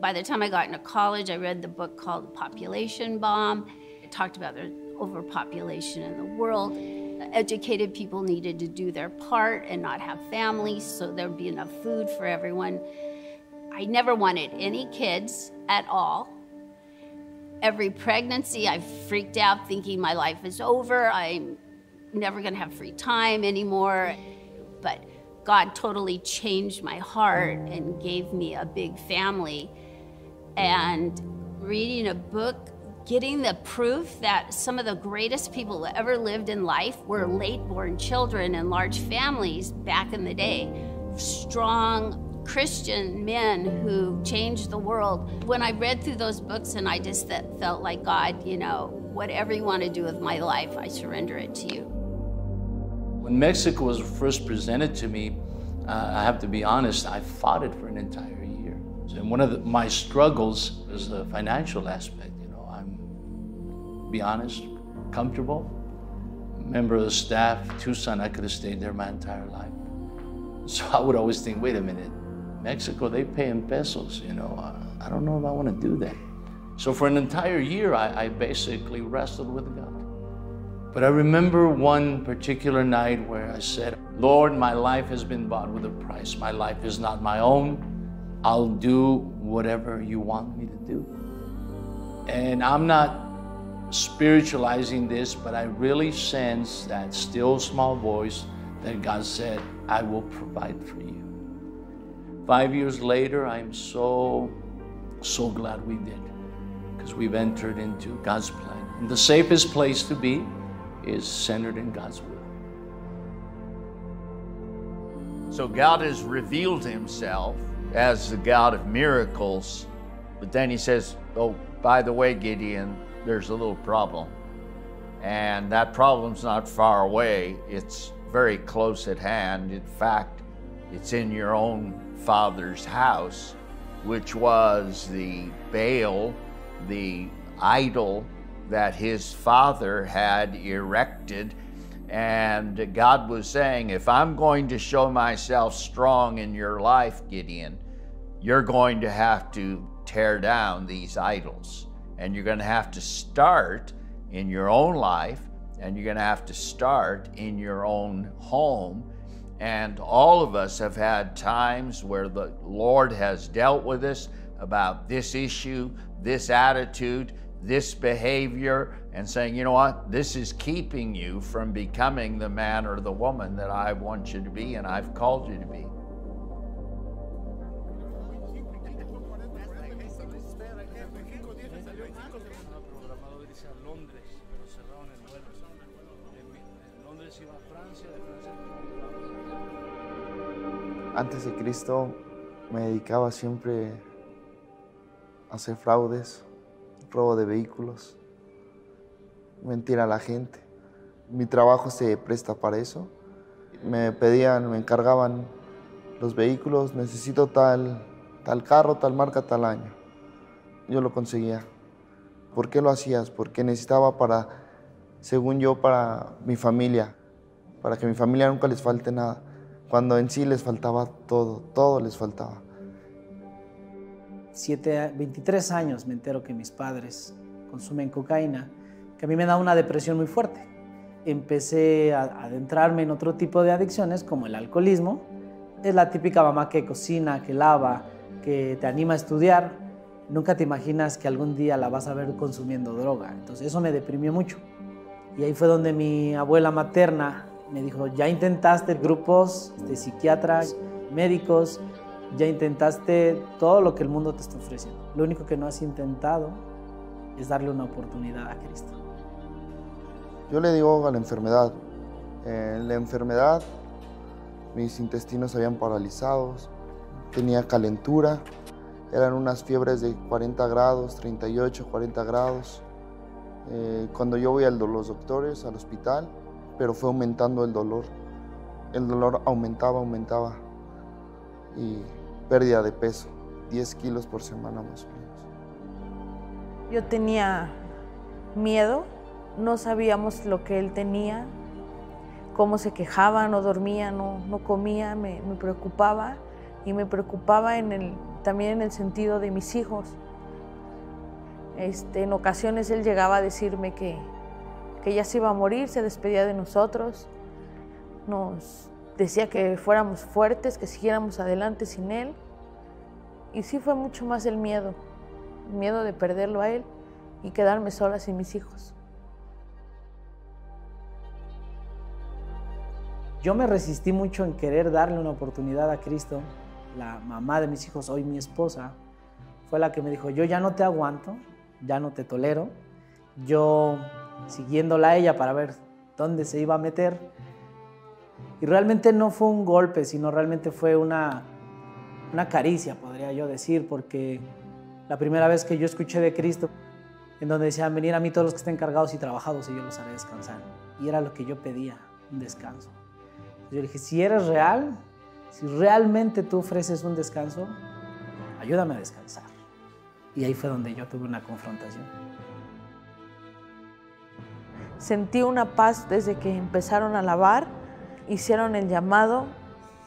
By the time I got into college, I read the book called Population Bomb. It talked about the overpopulation in the world. Educated people needed to do their part and not have families so there'd be enough food for everyone. I never wanted any kids at all. Every pregnancy, I freaked out thinking my life is over. I'm never going to have free time anymore. But God totally changed my heart and gave me a big family. And reading a book, getting the proof that some of the greatest people who ever lived in life were late born children and large families back in the day. Strong, Christian men who changed the world. When I read through those books and I just felt like, God, you know, whatever you want to do with my life, I surrender it to you. When Mexico was first presented to me, uh, I have to be honest, I fought it for an entire year. And one of the, my struggles was the financial aspect. You know, I'm, be honest, comfortable, member of the staff, Tucson, I could have stayed there my entire life. So I would always think, wait a minute, Mexico, they pay in pesos, you know. Uh, I don't know if I want to do that. So for an entire year, I, I basically wrestled with God. But I remember one particular night where I said, Lord, my life has been bought with a price. My life is not my own. I'll do whatever you want me to do. And I'm not spiritualizing this, but I really sense that still small voice that God said, I will provide for you. Five years later, I'm so, so glad we did because we've entered into God's plan. And the safest place to be is centered in God's will. So God has revealed himself as the God of miracles, but then he says, Oh, by the way, Gideon, there's a little problem. And that problem's not far away, it's very close at hand. In fact, it's in your own father's house, which was the Baal, the idol that his father had erected. And God was saying, if I'm going to show myself strong in your life, Gideon, you're going to have to tear down these idols. And you're going to have to start in your own life, and you're going to have to start in your own home and all of us have had times where the Lord has dealt with us about this issue, this attitude, this behavior, and saying, you know what, this is keeping you from becoming the man or the woman that I want you to be and I've called you to be. Antes de Cristo me dedicaba siempre a hacer fraudes, robo de vehículos, mentir a la gente. Mi trabajo se presta para eso. Me pedían, me encargaban los vehículos, necesito tal, tal carro, tal marca, tal año. Yo lo conseguía. ¿Por qué lo hacías? Porque necesitaba para, según yo, para mi familia, para que mi familia nunca les falte nada cuando en sí les faltaba todo, todo les faltaba. Siete, 23 años me entero que mis padres consumen cocaína, que a mí me da una depresión muy fuerte. Empecé a adentrarme en otro tipo de adicciones como el alcoholismo. Es la típica mamá que cocina, que lava, que te anima a estudiar. Nunca te imaginas que algún día la vas a ver consumiendo droga. Entonces eso me deprimió mucho. Y ahí fue donde mi abuela materna me dijo, ya intentaste grupos de psiquiatras, médicos, ya intentaste todo lo que el mundo te está ofreciendo. Lo único que no has intentado es darle una oportunidad a Cristo. Yo le digo a la enfermedad, en la enfermedad mis intestinos habían paralizados, tenía calentura, eran unas fiebres de 40 grados, 38, 40 grados. Eh, cuando yo voy a los doctores, al hospital, pero fue aumentando el dolor. El dolor aumentaba, aumentaba. Y pérdida de peso, 10 kilos por semana más o menos. Yo tenía miedo, no sabíamos lo que él tenía, cómo se quejaba, no dormía, no, no comía, me, preocupaba y me preocupaba en el, también en el sentido de mis hijos. Este, en ocasiones él llegaba a decirme que, que ya se iba a morir, se despedía de nosotros, nos decía que fuéramos fuertes, que siguiéramos adelante sin él. Y sí fue mucho más el miedo, el miedo de perderlo a él y quedarme sola sin mis hijos. Yo me resistí mucho en querer darle una oportunidad a Cristo. La mamá de mis hijos, hoy mi esposa, fue la que me dijo, yo ya no te aguanto, ya no te tolero. Yo siguiéndola a ella para ver dónde se iba a meter. Y realmente no fue un golpe, sino realmente fue una, una caricia, podría yo decir, porque la primera vez que yo escuché de Cristo, en donde decían, venir a mí todos los que estén cargados y trabajados y yo los haré descansar. Y era lo que yo pedía, un descanso. Yo dije, si eres real, si realmente tú ofreces un descanso, ayúdame a descansar. Y ahí fue donde yo tuve una confrontación. Sentí una paz desde que empezaron a lavar, hicieron el llamado.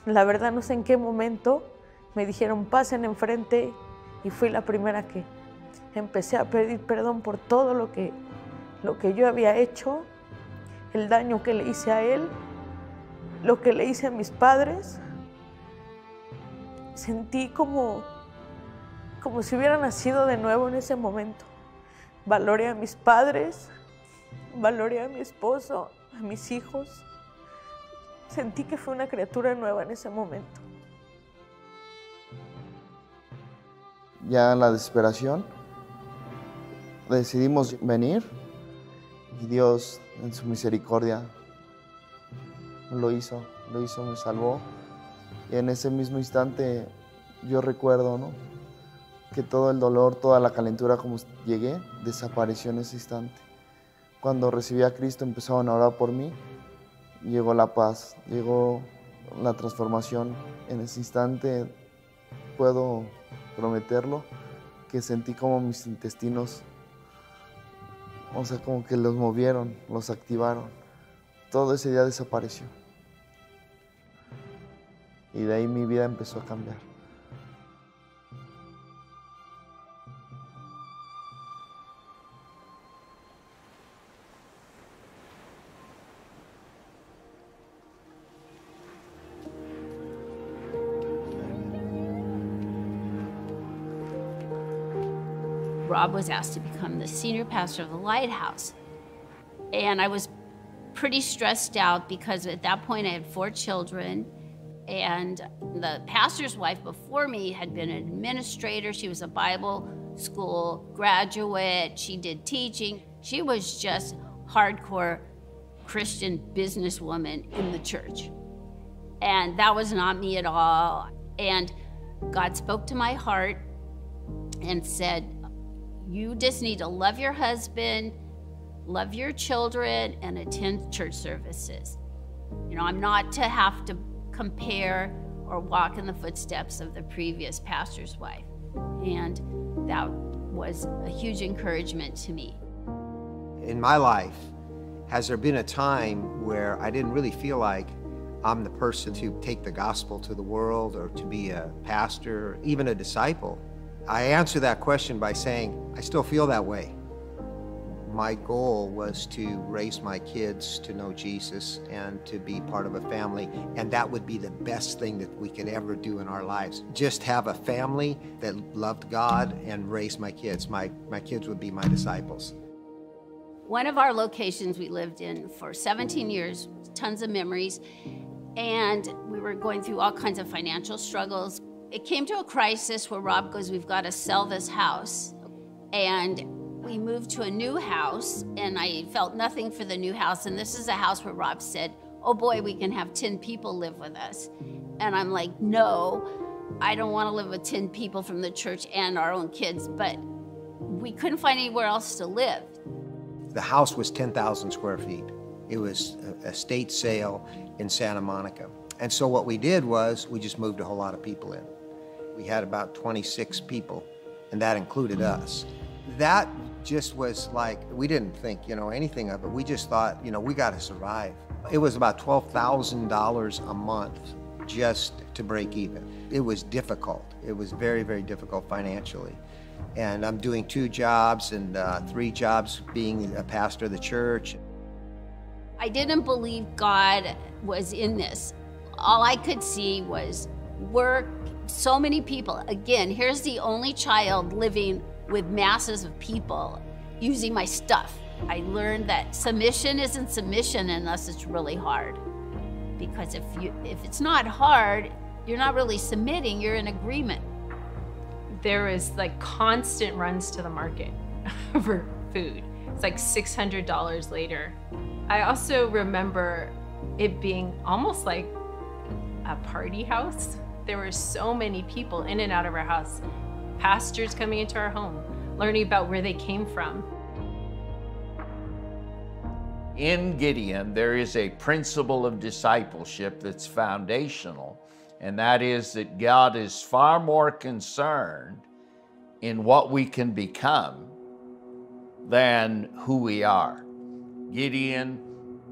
La verdad no sé en qué momento me dijeron pasen enfrente y fui la primera que empecé a pedir perdón por todo lo que, lo que yo había hecho, el daño que le hice a él, lo que le hice a mis padres. Sentí como, como si hubiera nacido de nuevo en ese momento. Valoré a mis padres, valoré a mi esposo, a mis hijos. Sentí que fue una criatura nueva en ese momento. Ya en la desesperación, decidimos venir y Dios en su misericordia lo hizo, lo hizo, me salvó. Y en ese mismo instante yo recuerdo, ¿no? Que todo el dolor, toda la calentura como llegué, desapareció en ese instante. Cuando recibí a Cristo empezaron a orar por mí, llegó la paz, llegó la transformación. En ese instante puedo prometerlo, que sentí como mis intestinos, o sea, como que los movieron, los activaron. Todo ese día desapareció. Y de ahí mi vida empezó a cambiar. Rob was asked to become the senior pastor of the Lighthouse. And I was pretty stressed out because at that point I had four children. And the pastor's wife before me had been an administrator. She was a Bible school graduate. She did teaching. She was just hardcore Christian businesswoman in the church. And that was not me at all. And God spoke to my heart and said, You just need to love your husband, love your children, and attend church services. You know, I'm not to have to compare or walk in the footsteps of the previous pastor's wife. And that was a huge encouragement to me. In my life, has there been a time where I didn't really feel like I'm the person to take the gospel to the world or to be a pastor, even a disciple? I answer that question by saying, I still feel that way. My goal was to raise my kids to know Jesus and to be part of a family, and that would be the best thing that we could ever do in our lives. Just have a family that loved God and raise my kids. My, my kids would be my disciples. One of our locations we lived in for 17 years, tons of memories, and we were going through all kinds of financial struggles. It came to a crisis where Rob goes, We've got to sell this house. And we moved to a new house, and I felt nothing for the new house. And this is a house where Rob said, Oh boy, we can have 10 people live with us. And I'm like, No, I don't want to live with 10 people from the church and our own kids, but we couldn't find anywhere else to live. The house was 10,000 square feet. It was a state sale in Santa Monica. And so what we did was we just moved a whole lot of people in. We had about 26 people, and that included us. That just was like, we didn't think, you know, anything of it. We just thought, you know, we got to survive. It was about $12,000 a month just to break even. It was difficult. It was very, very difficult financially. And I'm doing two jobs and uh, three jobs being a pastor of the church. I didn't believe God was in this. All I could see was work, so many people. Again, here's the only child living with masses of people using my stuff. I learned that submission isn't submission unless it's really hard. Because if you if it's not hard, you're not really submitting, you're in agreement. There was like constant runs to the market for food. It's like $600 later. I also remember it being almost like a party house. There were so many people in and out of our house, pastors coming into our home, learning about where they came from. In Gideon, there is a principle of discipleship that's foundational, and that is that God is far more concerned in what we can become than who we are. Gideon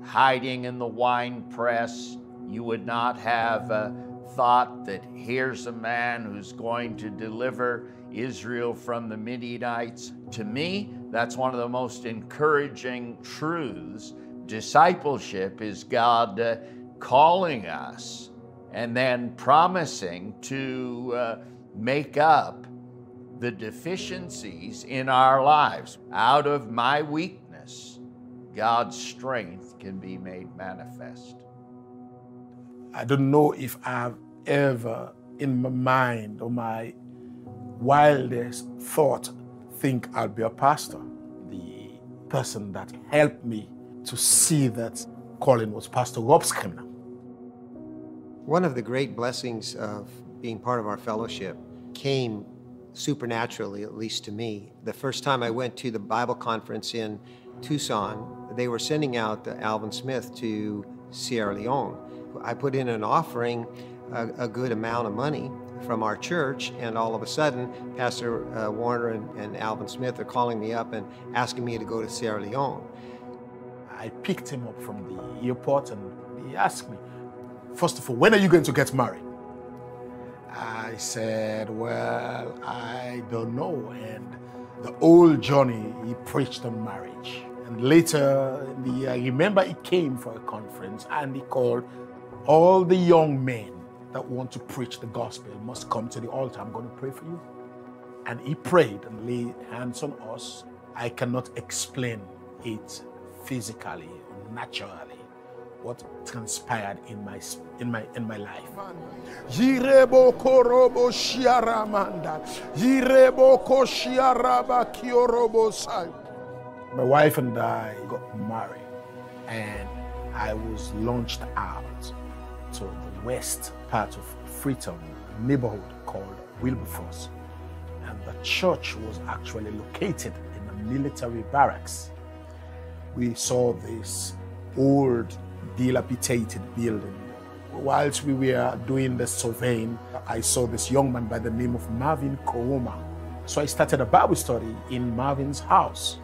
hiding in the wine press, you would not have uh, thought that here's a man who's going to deliver Israel from the Midianites. To me, that's one of the most encouraging truths. Discipleship is God uh, calling us and then promising to uh, make up the deficiencies in our lives. Out of my weakness, God's strength can be made manifest. I don't know if I've ever in my mind or my wildest thought think I'll be a pastor. The person that helped me to see that calling was Pastor Rob Scribner. One of the great blessings of being part of our fellowship came supernaturally, at least to me. The first time I went to the Bible conference in Tucson, they were sending out Alvin Smith to Sierra Leone. I put in an offering, a, a good amount of money from our church, and all of a sudden, Pastor uh, Warner and, and Alvin Smith are calling me up and asking me to go to Sierra Leone. I picked him up from the airport and he asked me, first of all, when are you going to get married? I said, well, I don't know. And the old Johnny, he preached on marriage. And later in the year, I remember he came for a conference and he called all the young men that want to preach the gospel must come to the altar. I'm going to pray for you. And he prayed and laid hands on us. I cannot explain it physically, naturally, what transpired in my in my in my life. Yirebo korobo shiaramanda. Yirebo koshiaraba kiorobo sai. My wife and I got married, and I was launched out to the west part of Freetown, neighborhood called Wilberforce. And the church was actually located in a military barracks. We saw this old, dilapidated building. Whilst we were doing the surveying, I saw this young man by the name of Marvin Koroma. So I started a Bible study in Marvin's house.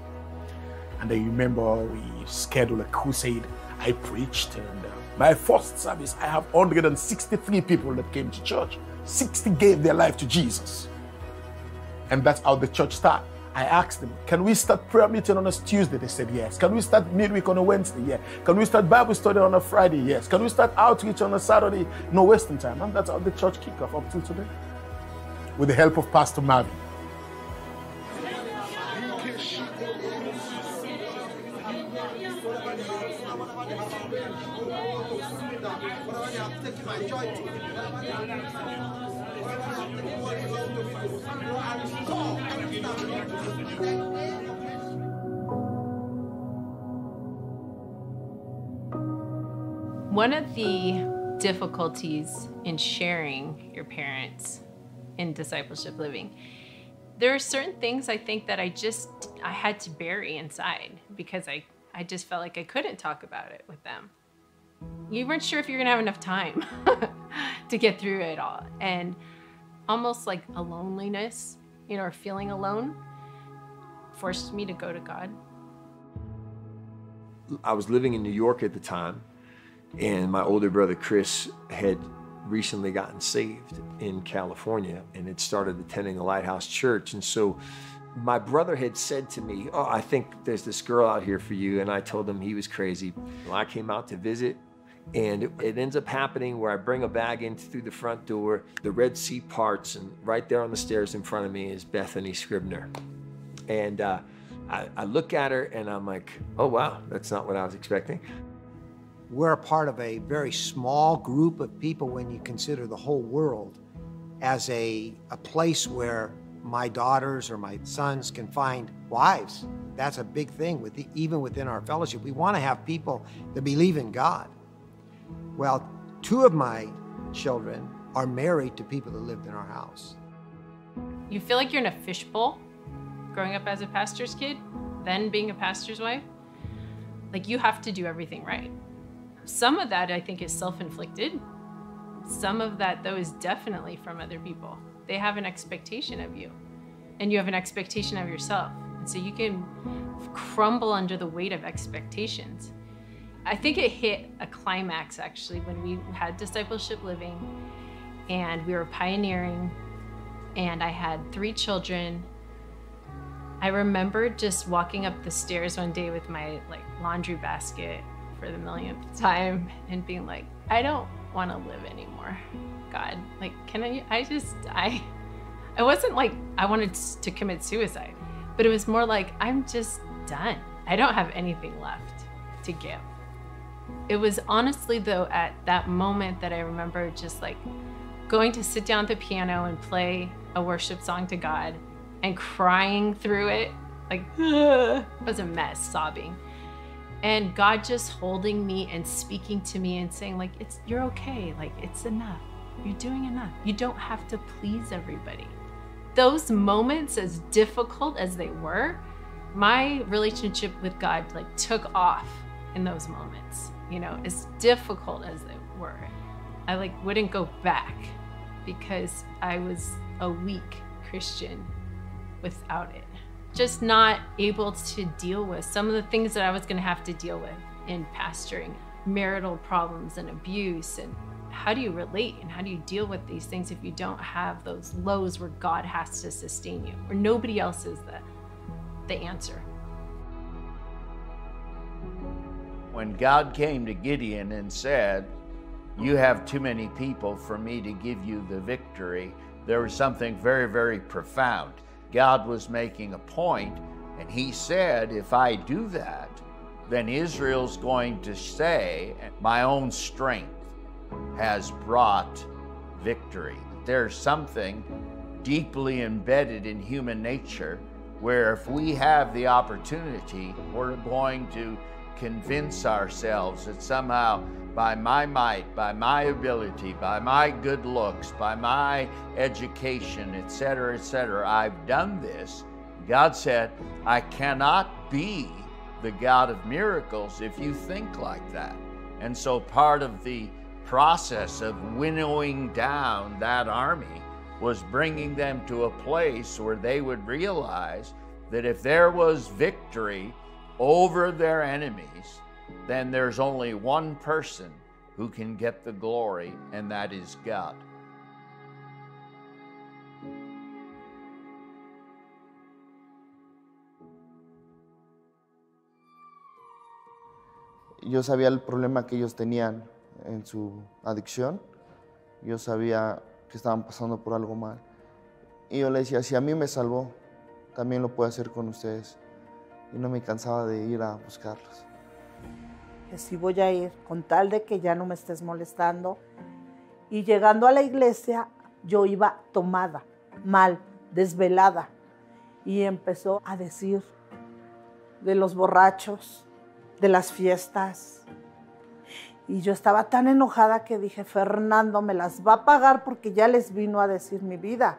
And I remember we scheduled a crusade. I preached, and uh, my first service, I have 163 people that came to church. 60 gave their life to Jesus. And that's how the church started. I asked them, can we start prayer meeting on a Tuesday? They said yes. Can we start midweek on a Wednesday? Yeah. Can we start Bible study on a Friday? Yes. Can we start outreach on a Saturday? No Western time. And that's how the church kicked off up till today. With the help of Pastor Marvin. One of the difficulties in sharing your parents in discipleship living. There are certain things I think that I just I had to bury inside because I I just felt like I couldn't talk about it with them. You weren't sure if you're gonna have enough time to get through it all. And almost like a loneliness, you know, or feeling alone forced me to go to God. I was living in New York at the time, and my older brother Chris had recently gotten saved in California and had started attending the Lighthouse Church. And so my brother had said to me, Oh, I think there's this girl out here for you. And I told him he was crazy. Well, I came out to visit, and it, ends up happening where I bring a bag in through the front door, the Red Sea parts, and right there on the stairs in front of me is Bethany Scribner. And uh, I, I look at her and I'm like, oh, wow, that's not what I was expecting. We're a part of a very small group of people when you consider the whole world as a, a place where my daughters or my sons can find wives. That's a big thing with the, even within our fellowship. We want to have people that believe in God. Well, two of my children are married to people that lived in our house. You feel like you're in a fishbowl growing up as a pastor's kid, then being a pastor's wife. Like you have to do everything right. Some of that I think is self inflicted. Some of that, though, is definitely from other people. They have an expectation of you, and you have an expectation of yourself. And so you can crumble under the weight of expectations. I think it hit a climax actually when we had discipleship living and we were pioneering and I had three children. I remember just walking up the stairs one day with my like laundry basket for the millionth time and being like, I don't want to live anymore. God, like, can I, I just, I, I wasn't like, I wanted to commit suicide, but it was more like, I'm just done. I don't have anything left to give. It was honestly, though, at that moment that I remember just like going to sit down at the piano and play a worship song to God and crying through it. Like, it was a mess, sobbing. And God just holding me and speaking to me and saying, like, it's you're okay. Like, it's enough. You're doing enough. You don't have to please everybody. Those moments, as difficult as they were, my relationship with God like took off in those moments you know, as difficult as they were, I like wouldn't go back because I was a weak Christian without it. Just not able to deal with some of the things that I was going to have to deal with in pastoring marital problems and abuse and how do you relate and how do you deal with these things if you don't have those lows where God has to sustain you, where nobody else is the, the answer? When God came to Gideon and said, You have too many people for me to give you the victory, there was something very, very profound. God was making a point, and He said, If I do that, then Israel's going to say, My own strength has brought victory. There's something deeply embedded in human nature where if we have the opportunity, we're going to convince ourselves that somehow by my might, by my ability, by my good looks, by my education, etc., etc., I've done this. God said, I cannot be the God of miracles if you think like that. And so part of the process of winnowing down that army was bringing them to a place where they would realize that if there was victory, over their enemies, then there's only one person who can get the glory, and that is God. Yo sabía el problema que ellos tenían en su adicción. Yo sabía que estaban pasando por algo mal. Y yo le decía, si a mí me salvó, también lo puede hacer con ustedes y no me cansaba de ir a buscarlos. Sí voy a ir, con tal de que ya no me estés molestando. Y llegando a la iglesia, yo iba tomada, mal, desvelada. Y empezó a decir de los borrachos, de las fiestas. Y yo estaba tan enojada que dije, Fernando me las va a pagar porque ya les vino a decir mi vida.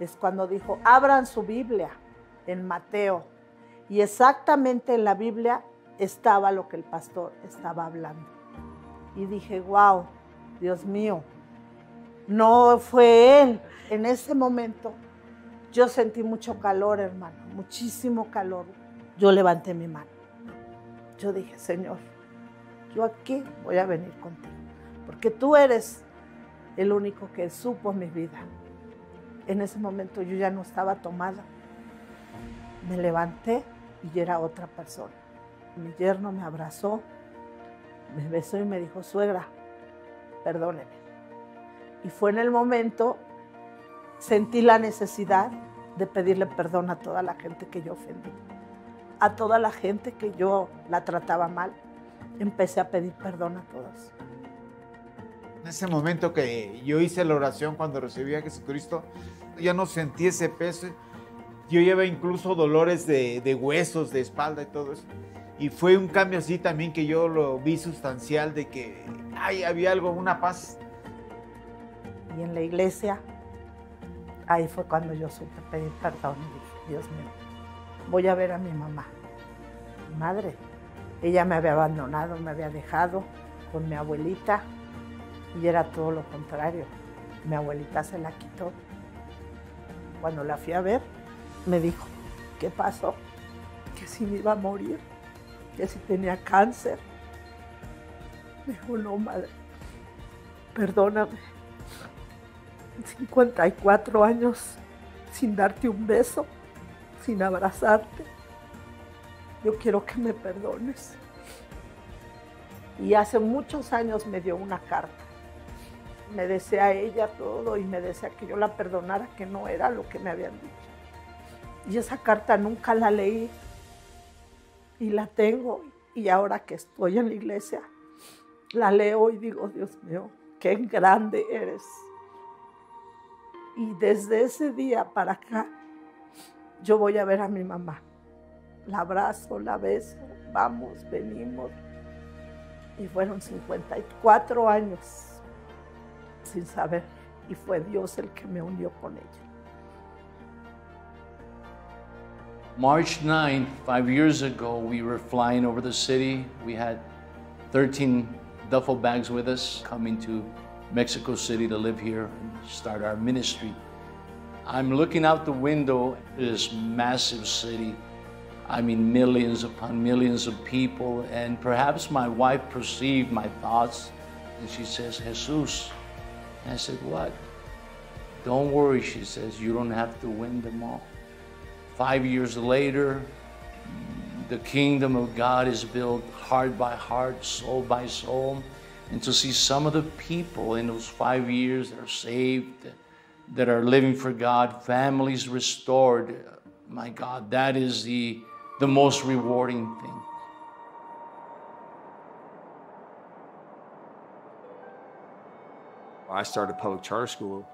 Es cuando dijo, abran su Biblia en Mateo. Y exactamente en la Biblia estaba lo que el pastor estaba hablando. Y dije, wow, Dios mío, no fue él. En ese momento yo sentí mucho calor, hermano, muchísimo calor. Yo levanté mi mano. Yo dije, Señor, yo aquí voy a venir contigo, porque tú eres el único que supo mi vida. En ese momento yo ya no estaba tomada. Me levanté y era otra persona. Mi yerno me abrazó, me besó y me dijo, suegra, perdóneme. Y fue en el momento, sentí la necesidad de pedirle perdón a toda la gente que yo ofendí, a toda la gente que yo la trataba mal. Empecé a pedir perdón a todos. En ese momento que yo hice la oración cuando recibí a Jesucristo, ya no sentí ese peso. Yo llevaba incluso dolores de, de huesos, de espalda y todo eso. Y fue un cambio así también que yo lo vi sustancial de que ay, había algo, una paz. Y en la iglesia, ahí fue cuando yo supe pedir perdón y dije, Dios mío, voy a ver a mi mamá, mi madre. Ella me había abandonado, me había dejado con mi abuelita y era todo lo contrario. Mi abuelita se la quitó. Cuando la fui a ver, me dijo, ¿qué pasó? Que si me iba a morir, que si tenía cáncer. Me dijo, no, madre, perdóname. 54 años sin darte un beso, sin abrazarte. Yo quiero que me perdones. Y hace muchos años me dio una carta. Me desea ella todo y me desea que yo la perdonara, que no era lo que me habían dicho. Y esa carta nunca la leí y la tengo. Y ahora que estoy en la iglesia, la leo y digo, Dios mío, qué grande eres. Y desde ese día para acá, yo voy a ver a mi mamá. La abrazo, la beso, vamos, venimos. Y fueron 54 años sin saber. Y fue Dios el que me unió con ella. March 9th, five years ago, we were flying over the city. We had 13 duffel bags with us coming to Mexico City to live here and start our ministry. I'm looking out the window at this massive city. I mean, millions upon millions of people. And perhaps my wife perceived my thoughts and she says, Jesus. And I said, What? Don't worry, she says, you don't have to win them all. Five years later, the kingdom of God is built heart by heart, soul by soul. And to see some of the people in those five years that are saved, that are living for God, families restored, my God, that is the, the most rewarding thing. I started a public charter school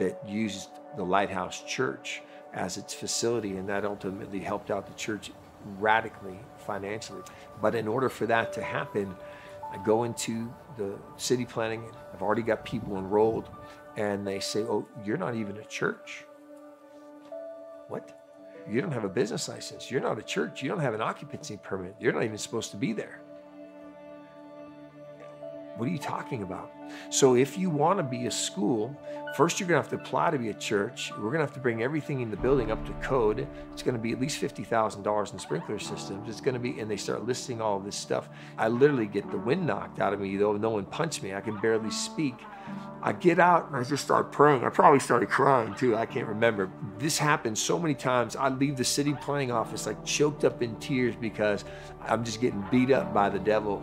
that used the Lighthouse Church as its facility, and that ultimately helped out the church radically financially. But in order for that to happen, I go into the city planning, I've already got people enrolled, and they say, Oh, you're not even a church. What? You don't have a business license. You're not a church. You don't have an occupancy permit. You're not even supposed to be there. What are you talking about? So, if you want to be a school, first you're going to have to apply to be a church. We're going to have to bring everything in the building up to code. It's going to be at least $50,000 in sprinkler systems. It's going to be, and they start listing all this stuff. I literally get the wind knocked out of me, though no one punched me. I can barely speak. I get out and I just start praying. I probably started crying too. I can't remember. This happened so many times. I leave the city planning office like choked up in tears because I'm just getting beat up by the devil.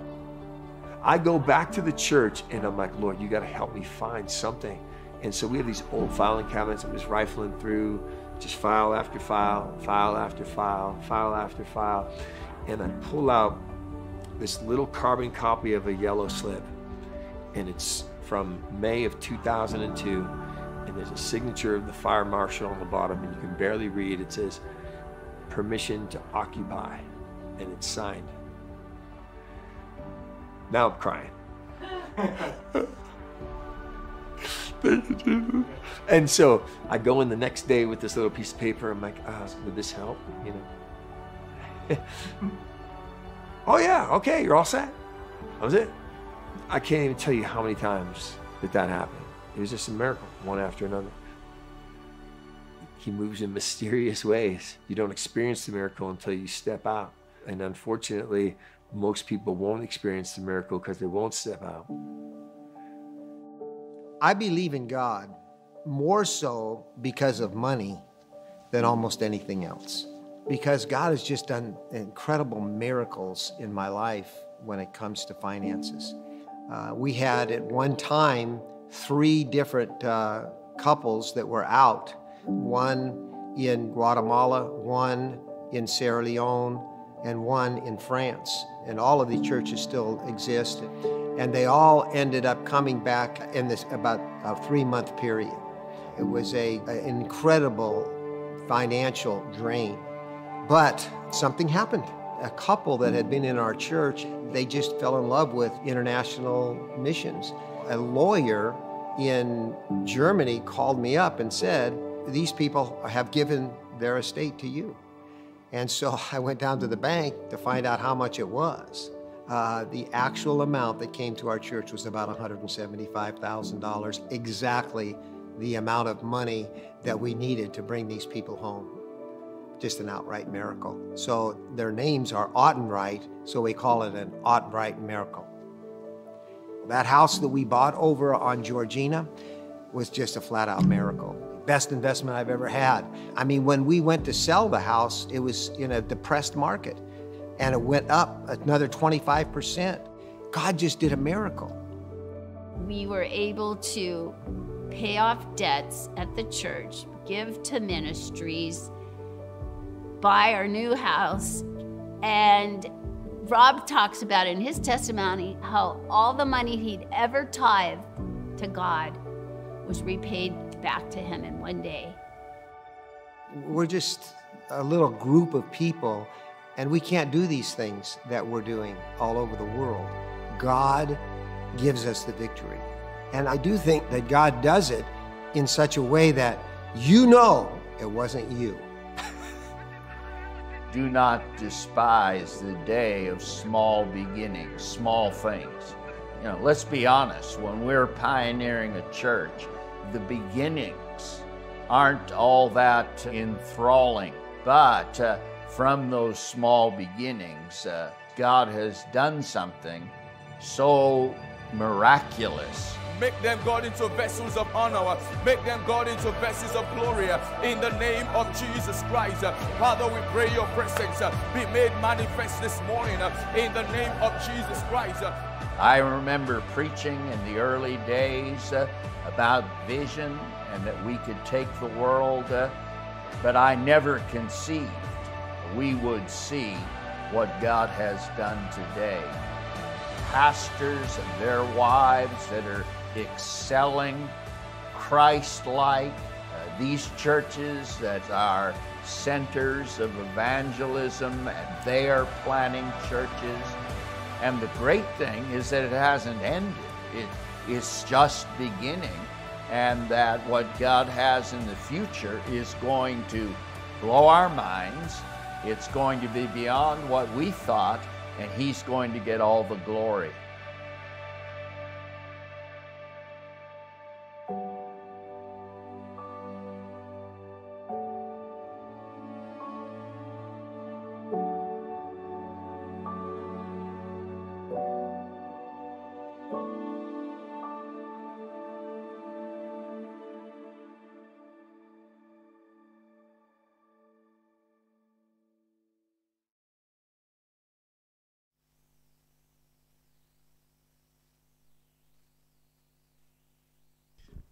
I go back to the church and I'm like, Lord, you got to help me find something. And so we have these old filing cabinets I'm just rifling through, just file after file, file after file, file after file. And I pull out this little carbon copy of a yellow slip. And it's from May of 2002. And there's a signature of the fire marshal on the bottom, and you can barely read. It says, permission to occupy. And it's signed. Now I'm crying. And so I go in the next day with this little piece of paper. I'm like, ah, would this help? You know? oh, yeah, okay, you're all set. That was it. I can't even tell you how many times that that happened. It was just a miracle, one after another. He moves in mysterious ways. You don't experience the miracle until you step out. And unfortunately, most people won't experience the miracle because they won't step out. I believe in God more so because of money than almost anything else. Because God has just done incredible miracles in my life when it comes to finances. Uh, we had at one time three different uh, couples that were out one in Guatemala, one in Sierra Leone, and one in France. And all of the churches still exist. And they all ended up coming back in this about a three month period. It was a, an incredible financial drain. But something happened. A couple that had been in our church, they just fell in love with international missions. A lawyer in Germany called me up and said, These people have given their estate to you. And so I went down to the bank to find out how much it was. Uh, the actual amount that came to our church was about $175,000, exactly the amount of money that we needed to bring these people home. Just an outright miracle. So their names are Ottenwright, so we call it an Ottenwright miracle. That house that we bought over on Georgina was just a flat out miracle. Best investment I've ever had. I mean, when we went to sell the house, it was in a depressed market and it went up another 25%. God just did a miracle. We were able to pay off debts at the church, give to ministries, buy our new house, and Rob talks about in his testimony how all the money he'd ever tithed to God was repaid back to him in one day. We're just a little group of people and we can't do these things that we're doing all over the world. God gives us the victory. And I do think that God does it in such a way that you know it wasn't you. do not despise the day of small beginnings, small things. You know, let's be honest, when we're pioneering a church, the beginnings aren't all that enthralling, but uh, from those small beginnings, uh, God has done something so miraculous. Make them, God, into vessels of honor. Make them, God, into vessels of glory. In the name of Jesus Christ. Father, we pray your presence be made manifest this morning. In the name of Jesus Christ. I remember preaching in the early days uh, about vision and that we could take the world, uh, but I never conceived we would see what God has done today. Pastors and their wives that are excelling, Christ like, uh, these churches that are centers of evangelism and they are planning churches. And the great thing is that it hasn't ended, it is just beginning, and that what God has in the future is going to blow our minds it's going to be beyond what we thought, and He's going to get all the glory.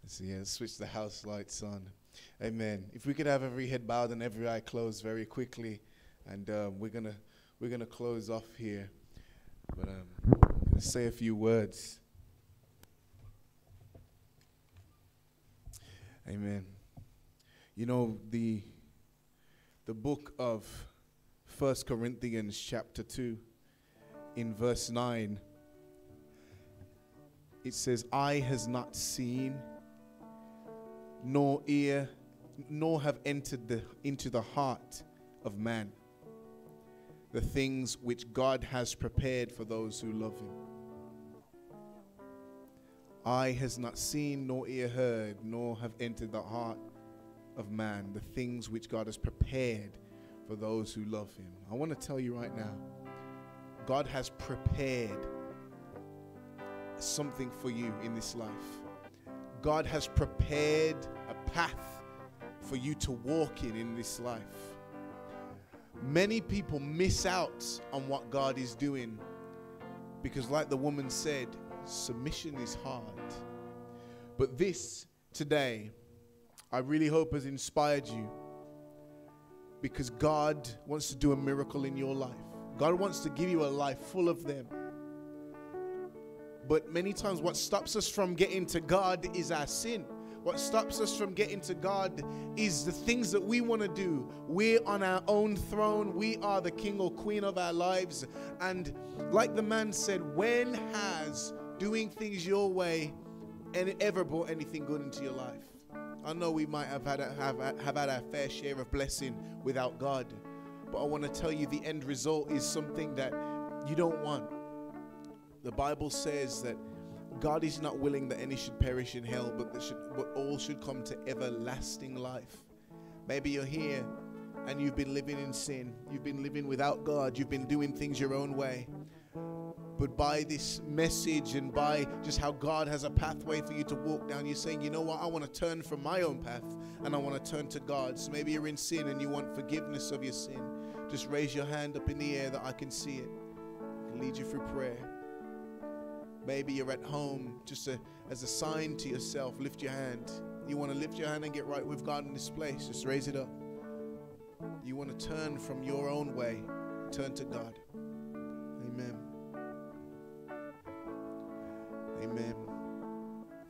So yeah, switch the house lights on. Amen. If we could have every head bowed and every eye closed very quickly, and um, we're gonna we're gonna close off here. But um, I'm gonna say a few words. Amen. You know the the book of First Corinthians chapter two, in verse nine it says, Eye has not seen, nor ear, nor have entered the, into the heart of man the things which God has prepared for those who love him. Eye has not seen, nor ear heard, nor have entered the heart of man the things which God has prepared for those who love him. I want to tell you right now, God has prepared something for you in this life. God has prepared a path for you to walk in in this life. Many people miss out on what God is doing because, like the woman said, submission is hard. But this today, I really hope has inspired you because God wants to do a miracle in your life. God wants to give you a life full of them. But many times, what stops us from getting to God is our sin. What stops us from getting to God is the things that we want to do. We're on our own throne. We are the king or queen of our lives. And like the man said, when has doing things your way ever brought anything good into your life? I know we might have had, a, have, have had our fair share of blessing without God, but I want to tell you the end result is something that you don't want. The Bible says that God is not willing that any should perish in hell, but that should, but all should come to everlasting life. Maybe you're here and you've been living in sin. You've been living without God. You've been doing things your own way. But by this message and by just how God has a pathway for you to walk down, you're saying, you know what? I want to turn from my own path and I want to turn to God. So maybe you're in sin and you want forgiveness of your sin. Just raise your hand up in the air that I can see it. I can lead you through prayer. Maybe you're at home just a, as a sign to yourself. Lift your hand. You want to lift your hand and get right with God in this place. Just raise it up. You want to turn from your own way, turn to God. Amen. Amen.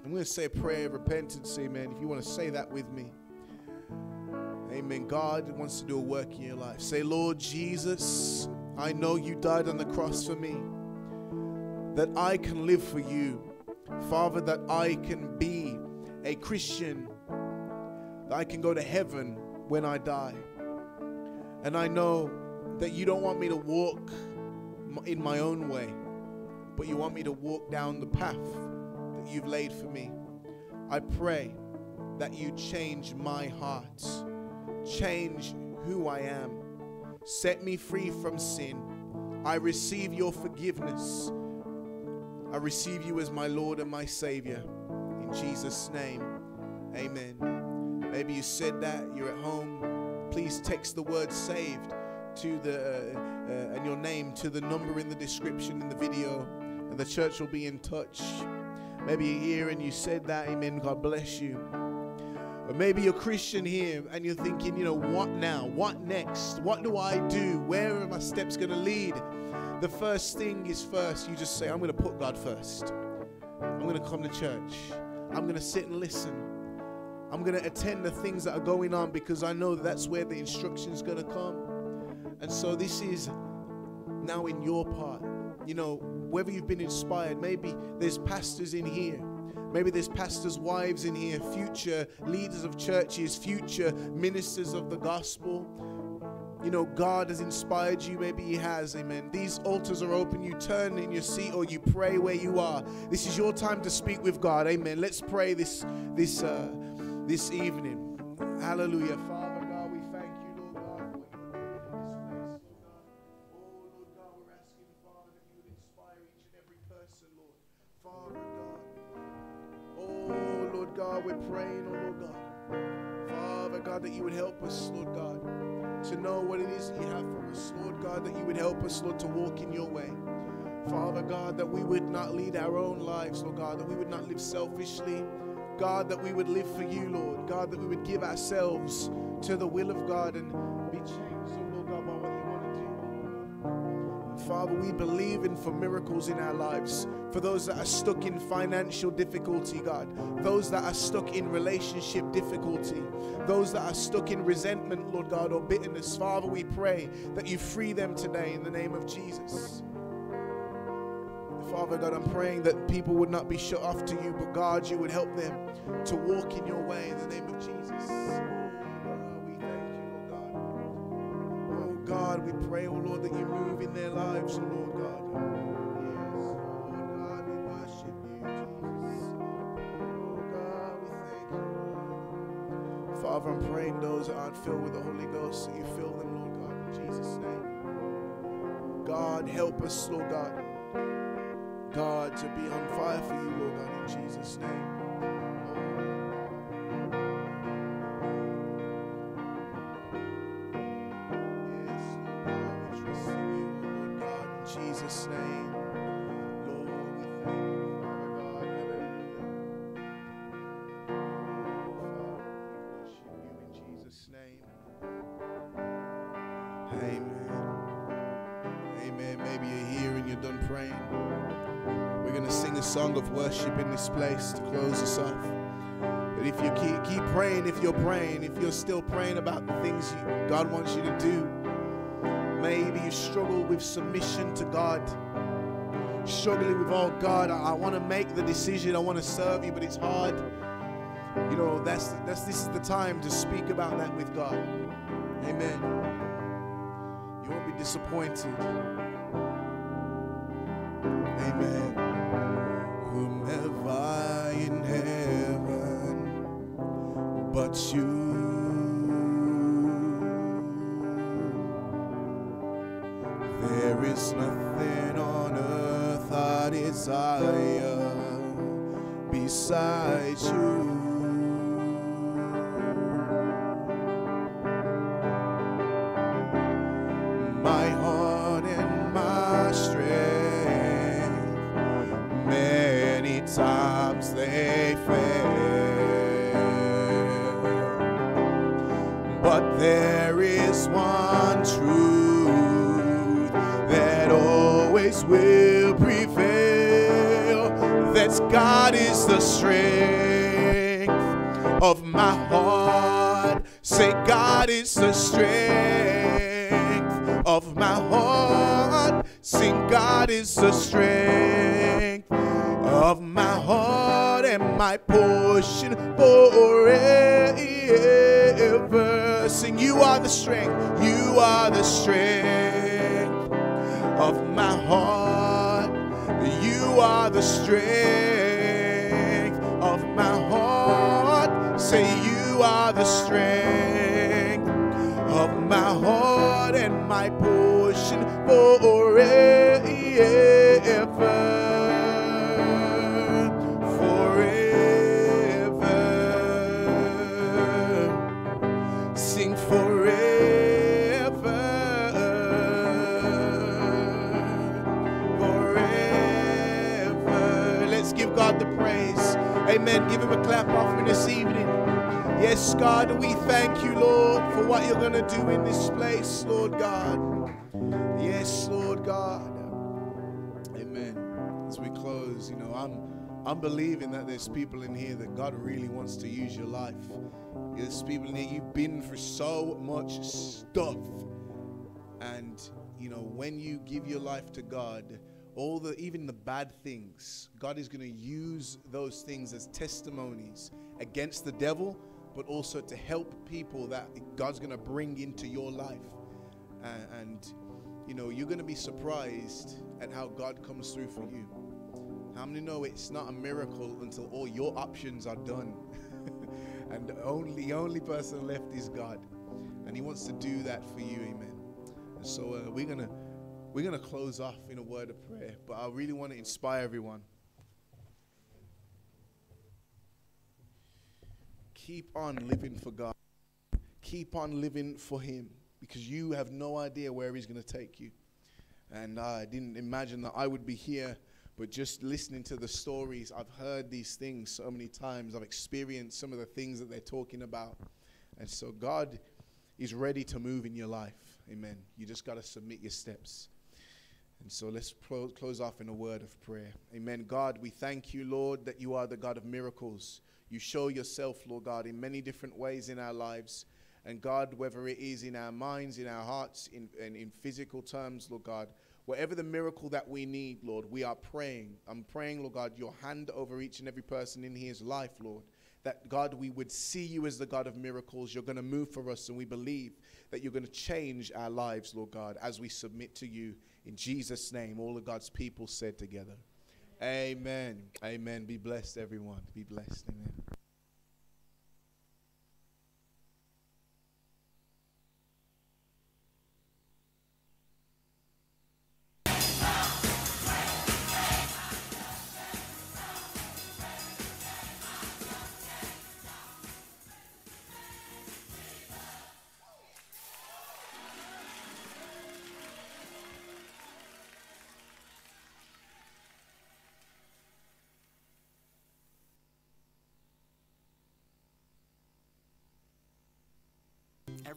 I'm going to say a prayer of repentance. Amen. If you want to say that with me. Amen. God wants to do a work in your life. Say, Lord Jesus, I know you died on the cross for me that I can live for you. Father, that I can be a Christian, that I can go to heaven when I die. And I know that you don't want me to walk in my own way, but you want me to walk down the path that you've laid for me. I pray that you change my heart, change who I am, set me free from sin. I receive your forgiveness. I receive you as my Lord and my Savior. In Jesus' name, amen. Maybe you said that, you're at home. Please text the word saved to the uh, uh, and your name to the number in the description in the video, and the church will be in touch. Maybe you're here and you said that, amen. God bless you. Or maybe you're Christian here and you're thinking, you know, what now? What next? What do I do? Where are my steps going to lead? The first thing is first, you just say, I'm going to put God first. I'm going to come to church. I'm going to sit and listen. I'm going to attend the things that are going on because I know that's where the instruction is going to come. And so this is now in your part. You know, whether you've been inspired, maybe there's pastors in here. Maybe there's pastors' wives in here, future leaders of churches, future ministers of the gospel you know, God has inspired you. Maybe He has. Amen. These altars are open. You turn in your seat or you pray where you are. This is your time to speak with God. Amen. Let's pray this this uh, this evening. Hallelujah. Father God, we thank you, Lord God, for this place, Lord God. Lord God, we're asking, Father, that you would inspire each and every person, Lord. Father God. Lord God, we're praying, oh, Lord God. Father God, that you would help us, Lord God to know what it is that you have for us, Lord God, that you would help us, Lord, to walk in your way. Father God, that we would not lead our own lives, Lord God, that we would not live selfishly. God, that we would live for you, Lord. God, that we would give ourselves to the will of God and be changed, Father, we believe in for miracles in our lives. For those that are stuck in financial difficulty, God. Those that are stuck in relationship difficulty. Those that are stuck in resentment, Lord God, or bitterness. Father, we pray that you free them today in the name of Jesus. Father God, I'm praying that people would not be shut off to you, but God, you would help them to walk in your way in the name of Jesus. God, we pray, oh Lord, that you move in their lives, oh Lord God. Yes, oh God, we worship you, Jesus. Oh God, we thank you. Father, I'm praying those that aren't filled with the Holy Ghost, that you fill them, Lord God, in Jesus' name. God, help us, Lord God. God, to be on fire for you, Lord God, in Jesus' name. This place to close us off. But if you keep, keep praying, if you're praying, if you're still praying about the things you, God wants you to do, maybe you struggle with submission to God. Struggling with, oh God, I, I want to make the decision, I want to serve you, but it's hard. You know, that's that's this is the time to speak about that with God. Amen. You won't be disappointed. Amen. You. There is nothing on earth I desire besides you. The strength of my heart. Say, God is the strength of my heart. Sing, God is the strength of my heart and my portion forever. Sing, you are the strength, God, we thank you, Lord, for what you're going to do in this place, Lord God. Yes, Lord God. Amen. As we close, you know, I'm I'm believing that there's people in here that God really wants to use your life. There's people in here you've been through so much stuff. And you know, when you give your life to God, all the even the bad things, God is going to use those things as testimonies against the devil, but also to help people that God's going to bring into your life. And you know, you're going to be surprised at how God comes through for you. How many know it's not a miracle until all your options are done? and the only, the only person left is God. And He wants to do that for you, amen. And so uh, we're going to we're going to close off in a word of prayer, but I really want to inspire everyone. Keep on living for God. Keep on living for Him because you have no idea where He's going to take you. And I didn't imagine that I would be here, but just listening to the stories, I've heard these things so many times. I've experienced some of the things that they're talking about. And so God is ready to move in your life. Amen. You just got to submit your steps. And so let's close, off in a word of prayer. Amen. God, we thank you, Lord, that you are the God of miracles. You show yourself, Lord God, in many different ways in our lives. And God, whether it is in our minds, in our hearts, in, in, in physical terms, Lord God, whatever the miracle that we need, Lord, we are praying. I'm praying, Lord God, your hand over each and every person in his life, Lord. That God, we would see you as the God of miracles. You're going to move for us, and we believe that you're going to change our lives, Lord God, as we submit to you. In Jesus' name, all of God's people said together. Amen. Amen. Be blessed, everyone. Be blessed. Amen.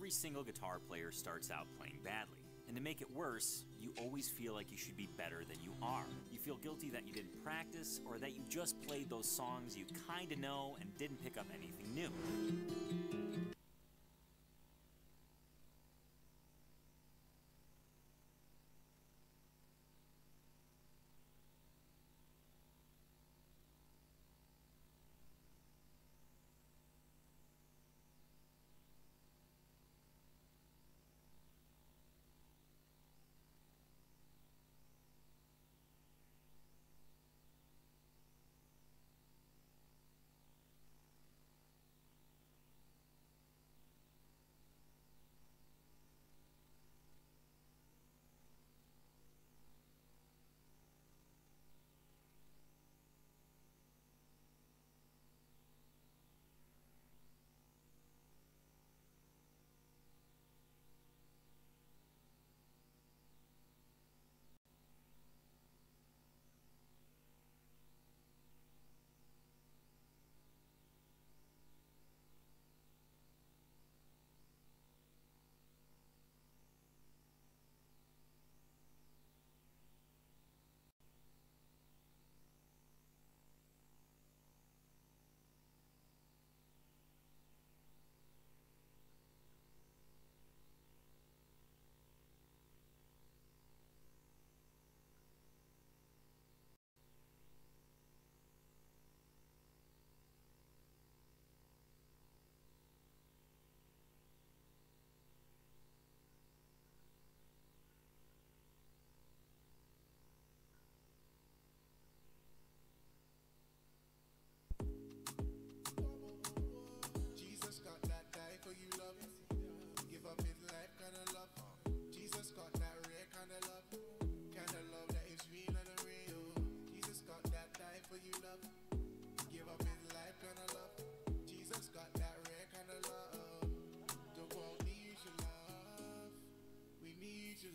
Every single guitar player starts out playing badly. And to make it worse, you always feel like you should be better than you are. You feel guilty that you didn't practice or that you just played those songs you kinda know and didn't pick up anything new.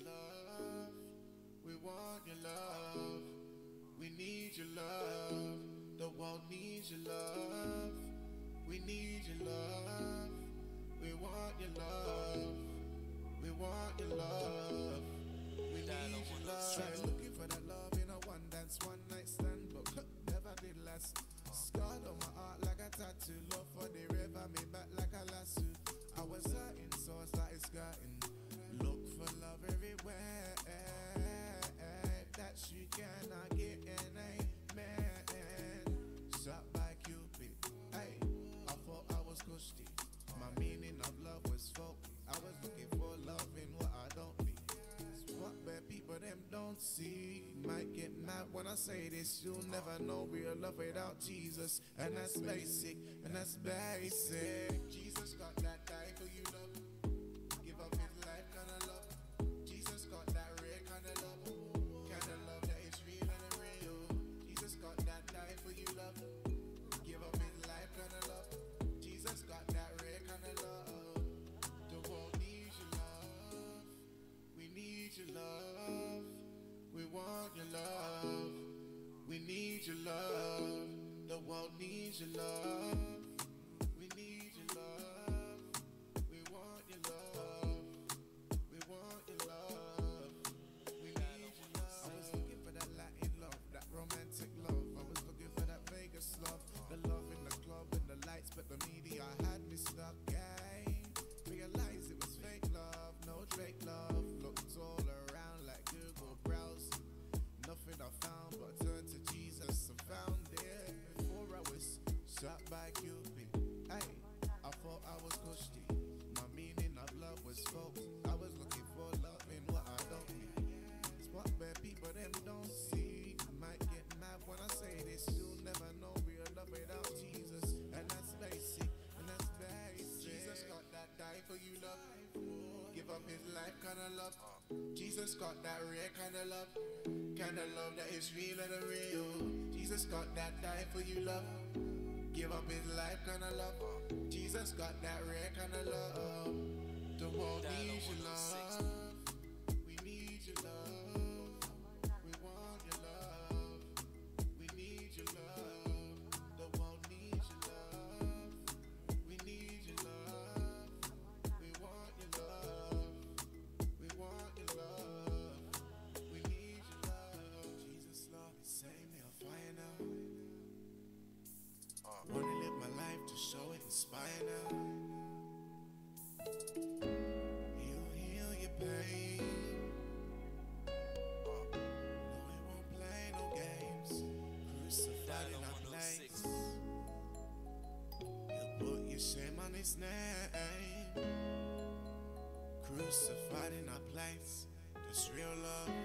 Love. We want your love. We need your love. The world needs your love. We need your love. We want your love. We want your love. We need your love. Tried looking for that love in a one dance, one night stand, but never did last. Scarred on my heart like a tattoo. Love for the river, me back like a lasso. I was hurting, so I started skirting. Don't see. Might get mad when I say this. You'll never know real love without Jesus, and that's basic, and that's basic. Jesus got that die for you, love. Love. We need your love. The world needs your love. Got that rare kind of love, kind of love that is realer than real. Jesus got that die for you love, give up his life kind of love. Jesus got that rare kind of love. The world needs your love. Name. Crucified in our place. That's real love.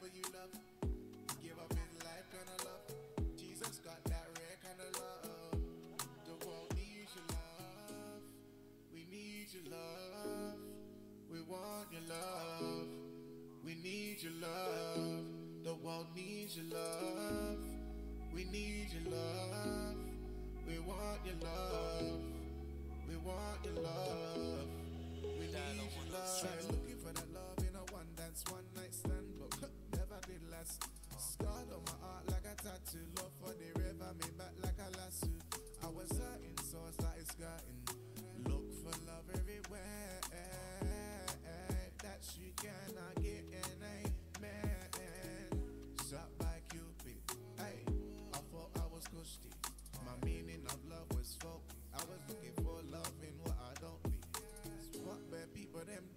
For you love. Give up his life kind of love. Jesus got that rare kind of love. The world needs your love. We need your love. We want your love. We need your love. The world needs your love. We need your love. We want your love. We want your love. We need your love. Looking for that love in a one dance, one Scarred on my heart like a tattoo. Love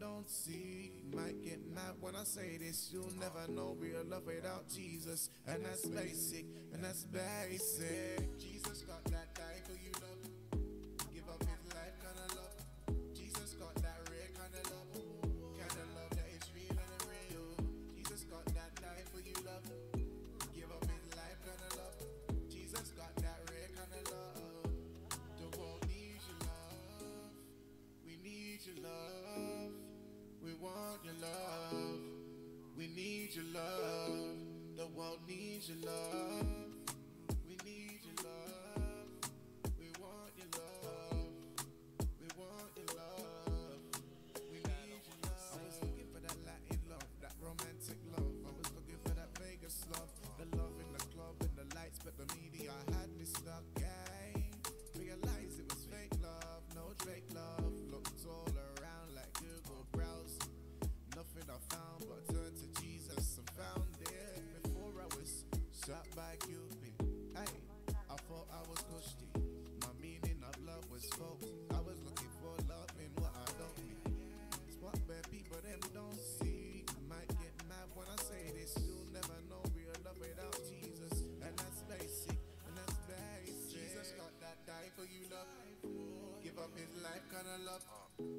don't see. Might get mad when I say this. You'll never know real love without Jesus. And that's basic, and that's basic. Jesus got that your love. The world needs your love. of love.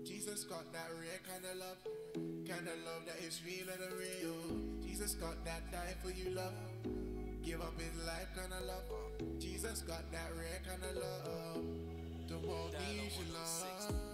Jesus got that rare kind of love. Kind of love that is real and real. Jesus got that die for you love. Give up his life kind of love. Jesus got that rare kind of love. The world needs your love.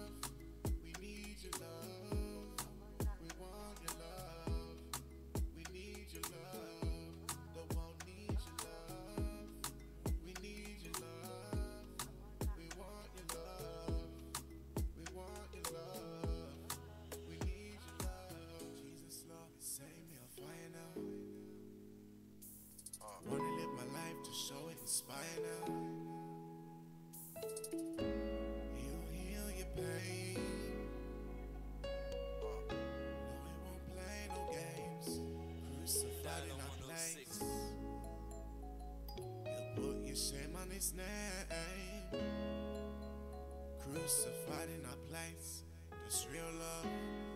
his name. Crucified in our place, this real love.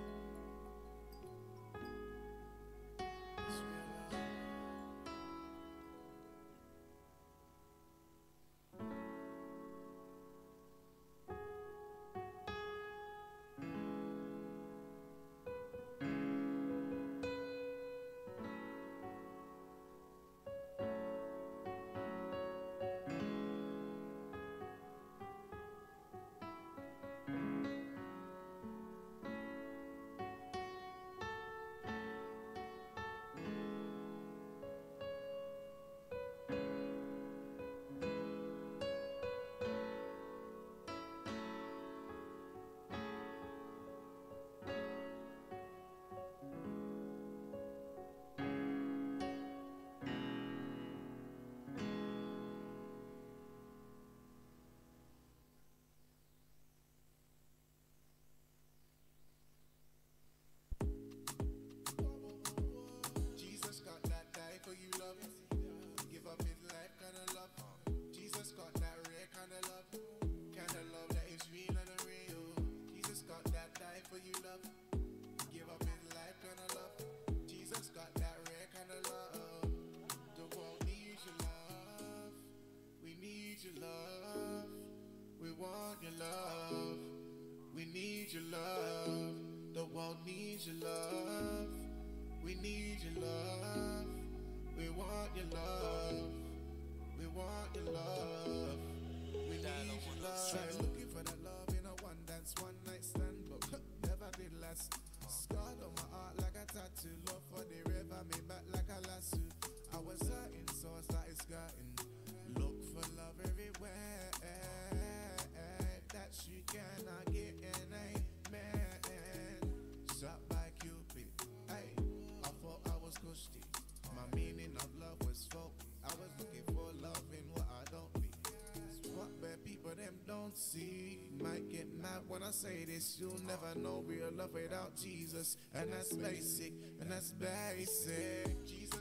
See, you might get mad when I say this. You'll never know real love without Jesus. And that's basic, and that's basic. Jesus.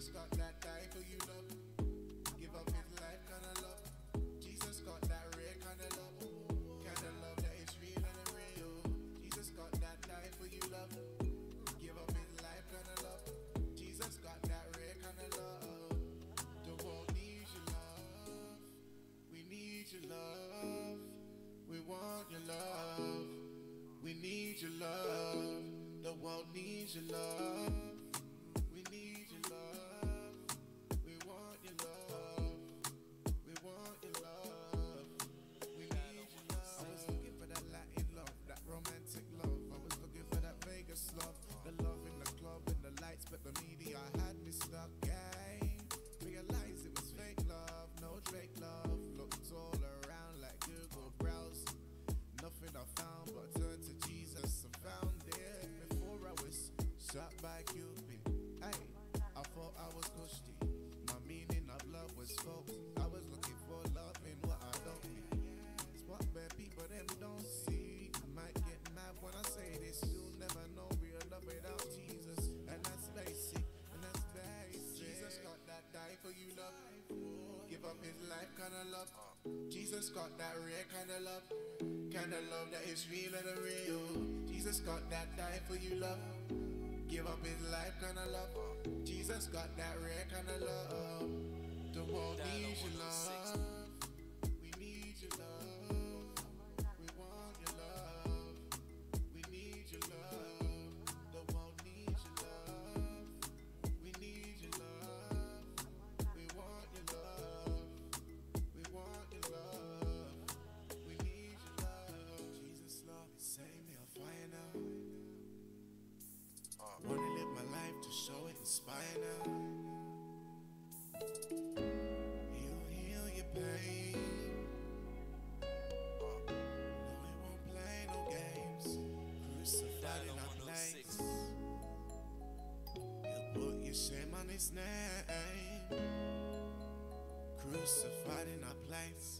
Jesus got that rare kind of love, kind of love that is real and real. Jesus got that die for you love, give up his life kind of love. Jesus got that rare kind of love, the more you love. Crucified in our place,